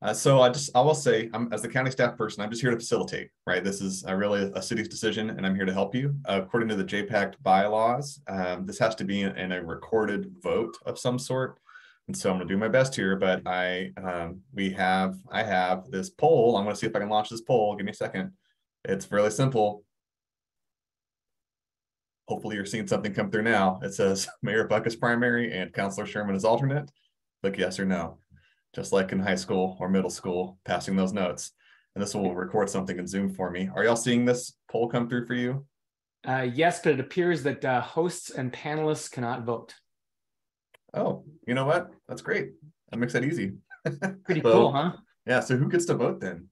Uh, so I just I will say I'm as the county staff person I'm just here to facilitate right this is a really a city's decision and I'm here to help you uh, according to the JPACT bylaws um, this has to be in, a recorded vote of some sort and so I'm gonna do my best here but I um, we have I have this poll I'm gonna see if I can launch this poll give me a second it's really simple hopefully you're seeing something come through now it says Mayor Buck is primary and Councillor Sherman is alternate click yes or no just like in high school or middle school, passing those notes. And this will record something in Zoom for me. Are y'all seeing this poll come through for you? Uh, yes, but it appears that uh, hosts and panelists cannot vote. Oh, you know what? That's great. That makes that easy. Pretty so, cool, huh? Yeah. So who gets to vote then?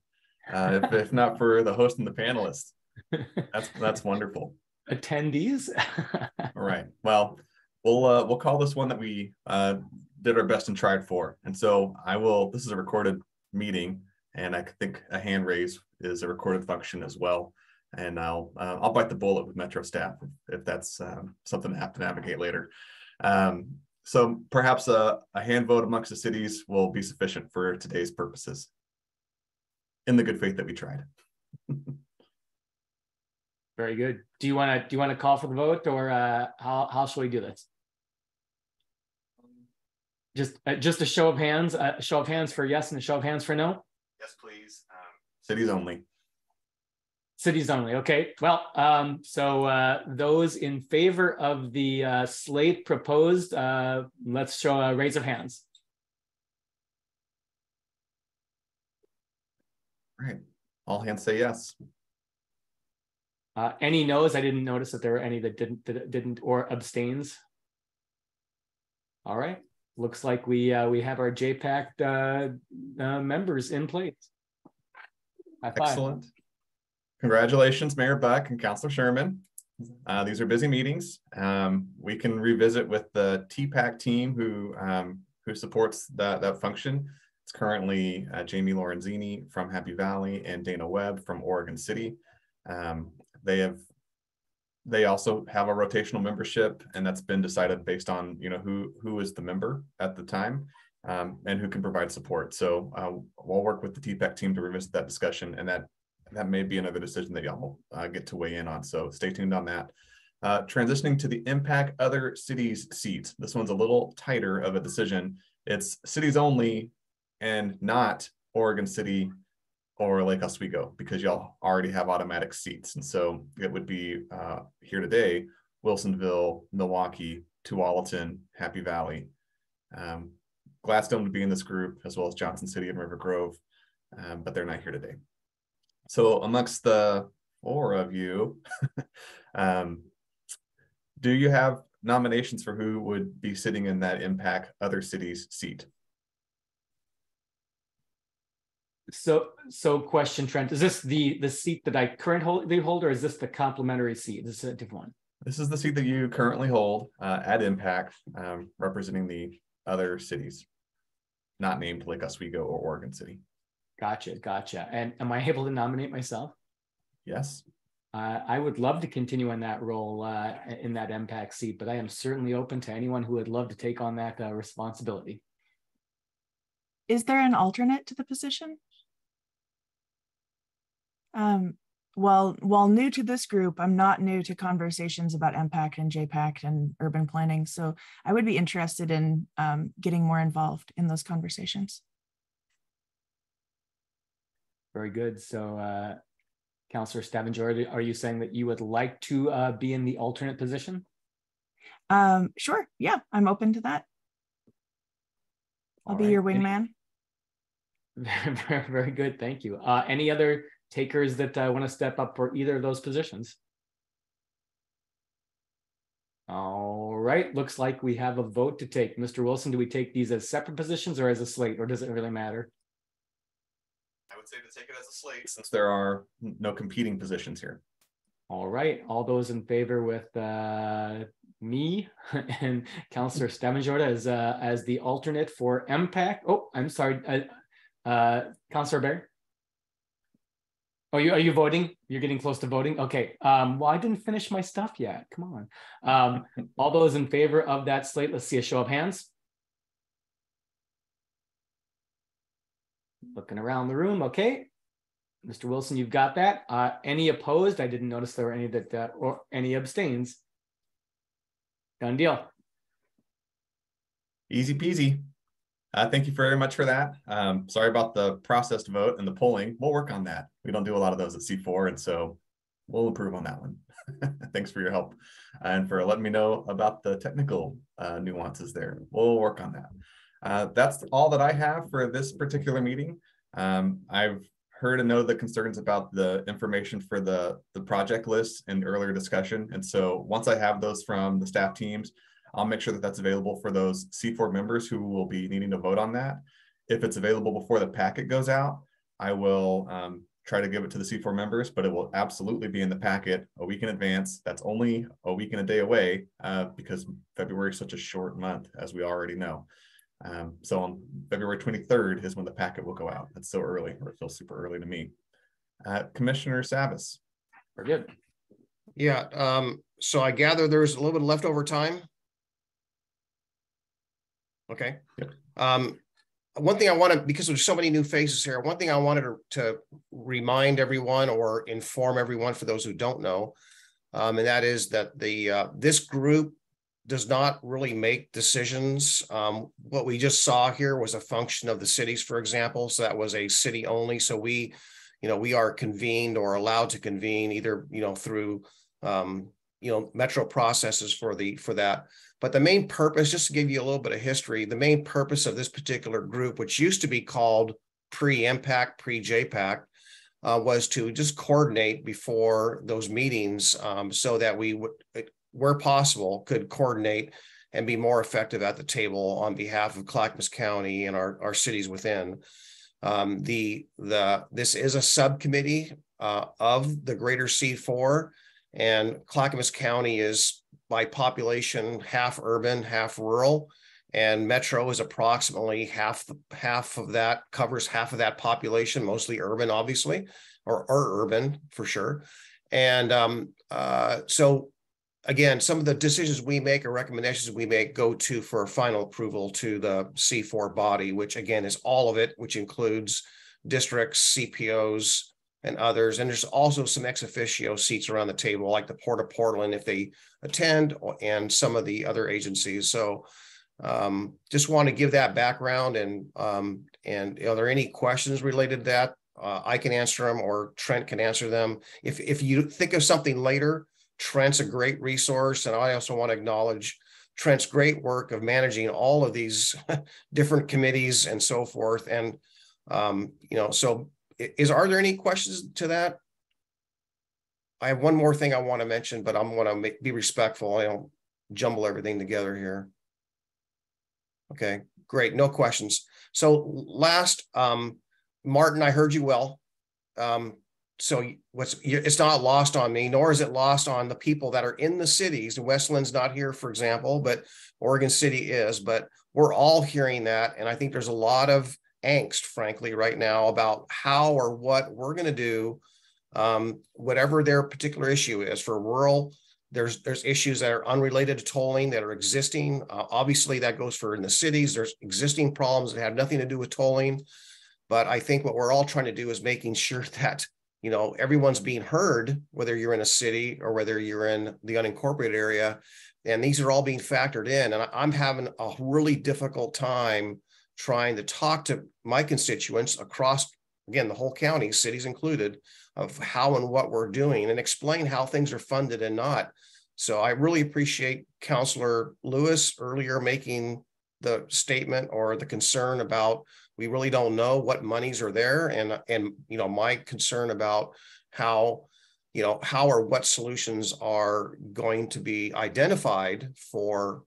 Uh, if, if not for the host and the panelists, that's that's wonderful. Attendees. All right. Well, we'll uh, we'll call this one that we uh, did our best and tried for. And so I will, this is a recorded meeting and I think a hand raise is a recorded function as well. And I'll, uh, I'll bite the bullet with Metro staff if, if that's um, something to have to navigate later. Um, so perhaps a, a hand vote amongst the cities will be sufficient for today's purposes in the good faith that we tried. Very good. Do you want to do you want to call for the vote or uh, how how shall we do this? Just uh, just a show of hands, a show of hands for yes and a show of hands for no. Yes, please. Um, cities only. Cities only. Okay. Well, um, so uh, those in favor of the uh, slate proposed, uh, let's show a raise of hands. All right. All hands say yes. Uh, any no's? I didn't notice that there were any that didn't that didn't or abstains. All right looks like we uh, we have our JPACT uh, uh, members in place. Excellent. Congratulations, Mayor Buck and Councilor Sherman. Uh, these are busy meetings. Um, we can revisit with the TPAC team who um, who supports that that function. It's currently uh, Jamie Lorenzini from Happy Valley and Dana Webb from Oregon City. Um, they have they also have a rotational membership and that's been decided based on you know who who is the member at the time um, and who can provide support so uh, we'll work with the tpac team to revisit that discussion and that that may be another decision that y'all uh, get to weigh in on so stay tuned on that uh, transitioning to the MPAC other cities seats this one's a little tighter of a decision it's cities only and not oregon city or Lake Oswego because y'all already have automatic seats. And so it would be uh, here today, Wilsonville, Milwaukie, Tualatin, Happy Valley. Um, Gladstone would be in this group as well as Johnson City and Rivergrove, um, but they're not here today. So amongst the four of you, um, do you have nominations for who would be sitting in that MPAC other cities seat? So, so question, Trent, is this the the seat that I currently hold, or is this the complementary seat? This is a different one. This is the seat that you currently hold uh, at MPAC, um, representing the other cities, not named Lake Oswego or Oregon City. Gotcha, gotcha. And am I able to nominate myself? Yes. Uh, I would love to continue in that role uh, in that MPAC seat, but I am certainly open to anyone who would love to take on that uh, responsibility. Is there an alternate to the position? Um, well, while new to this group, I'm not new to conversations about MPAC and JPACT and urban planning. So I would be interested in um, getting more involved in those conversations. Very good. So, uh, Councillor Stavenjord, are you saying that you would like to uh, be in the alternate position? Um, sure. Yeah, I'm open to that. I'll All be right. your wingman. Very, very good. Thank you. Uh, any other takers that uh, want to step up for either of those positions? All right, looks like we have a vote to take. Mr. Wilson, do we take these as separate positions or as a slate, or does it really matter? I would say to take it as a slate since there are no competing positions here. All right, all those in favor with uh, me and Councillor Stavenjord as uh, as the alternate for MPAC. Oh, I'm sorry, uh, uh, Councillor Bear. Oh, you are you voting? You're getting close to voting. Okay. Um, well, I didn't finish my stuff yet. Come on. Um, all those in favor of that slate, let's see a show of hands. Looking around the room. Okay. Mr. Wilson, you've got that. Uh, any opposed? I didn't notice there were any that uh, or any abstains. Done deal. Easy peasy. Uh, thank you very much for that. Um, sorry about the processed vote and the polling. We'll work on that. We don't do a lot of those at C4, and so we'll improve on that one. Thanks for your help and for letting me know about the technical uh, nuances there. We'll work on that. Uh, that's all that I have for this particular meeting. Um, I've heard and know the concerns about the information for the, the project list in earlier discussion. And so once I have those from the staff teams, I'll make sure that that's available for those C4 members who will be needing to vote on that. If it's available before the packet goes out, I will um, try to give it to the C4 members, but it will absolutely be in the packet a week in advance. That's only a week and a day away uh, because February is such a short month, as we already know. Um, so on February 23rd is when the packet will go out. That's so early, or it feels super early to me. Uh, Commissioner Savas. We're good. Yeah, um, so I gather there's a little bit of leftover time. Okay. Yep. Um, one thing I want to, because there's so many new faces here, one thing I wanted to, to remind everyone or inform everyone for those who don't know, um, and that is that the uh, this group does not really make decisions. Um, what we just saw here was a function of the cities, for example. So that was a city only. So we, you know, we are convened or allowed to convene either, you know, through, um, you know, metro processes for the for that. But the main purpose, just to give you a little bit of history, the main purpose of this particular group, which used to be called pre-MPAC, pre-JPACT, uh, was to just coordinate before those meetings um, so that we would where possible, could coordinate and be more effective at the table on behalf of Clackamas County and our, our cities within. Um, the the this is a subcommittee uh, of the Greater C4, and Clackamas County is by population half urban, half rural, and Metro is approximately half half of that covers half of that population, mostly urban, obviously, or, or urban for sure. And um, uh, so again, some of the decisions we make or recommendations we make go to for final approval to the C4 body, which again is all of it, which includes districts, CPOs, and others. And there's also some ex officio seats around the table, like the Port of Portland, if they attend, and some of the other agencies. So um, just want to give that background and um, and are there any questions related to that? Uh, I can answer them or Trent can answer them. If if you think of something later, Trent's a great resource. And I also want to acknowledge Trent's great work of managing all of these different committees and so forth. And, um, you know, so is, are there any questions to that? I have one more thing I want to mention, but I'm going to be respectful. I don't jumble everything together here. Okay, great. No questions. So last, um, Martin, I heard you well. Um, so what's it's not lost on me nor is it lost on the people that are in the cities. West Linn's not here for example but oregon city is but we're all hearing that and i think there's a lot of angst frankly right now about how or what we're going to do um, whatever their particular issue is. For rural there's there's issues that are unrelated to tolling that are existing. Uh, obviously that goes for in the cities. There's existing problems that have nothing to do with tolling but i think what we're all trying to do is making sure that you know everyone's mm-hmm. being heard whether you're in a city or whether you're in the unincorporated area and these are all being factored in and i'm having a really difficult time trying to talk to my constituents across again the whole county cities included of how and what we're doing and explain how things are funded and not. So i really appreciate councillor lewis earlier making the statement or the concern about we really don't know what monies are there. And and you know my concern about how you know how or what solutions are going to be identified for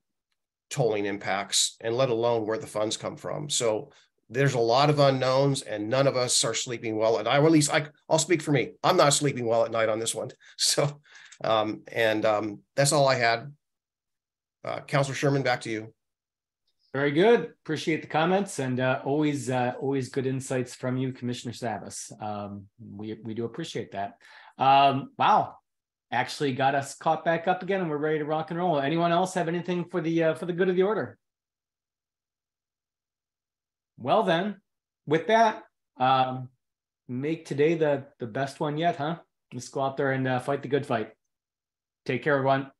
tolling impacts and let alone where the funds come from. So there's a lot of unknowns and none of us are sleeping well and i at least I, i'll speak for me. I'm not sleeping well at night on this one. So um, and um, that's all i had. Uh, Councilor Sherman, back to you. Very good. Appreciate the comments and uh, always uh, always good insights from you, Commissioner Savas. Um, we we do appreciate that. Um, wow, actually got us caught back up again, and we're ready to rock and roll. Anyone else have anything for the uh, for the good of the order? Well then, with that, um, make today the the best one yet, huh? Let's go out there and uh, fight the good fight. Take care, everyone.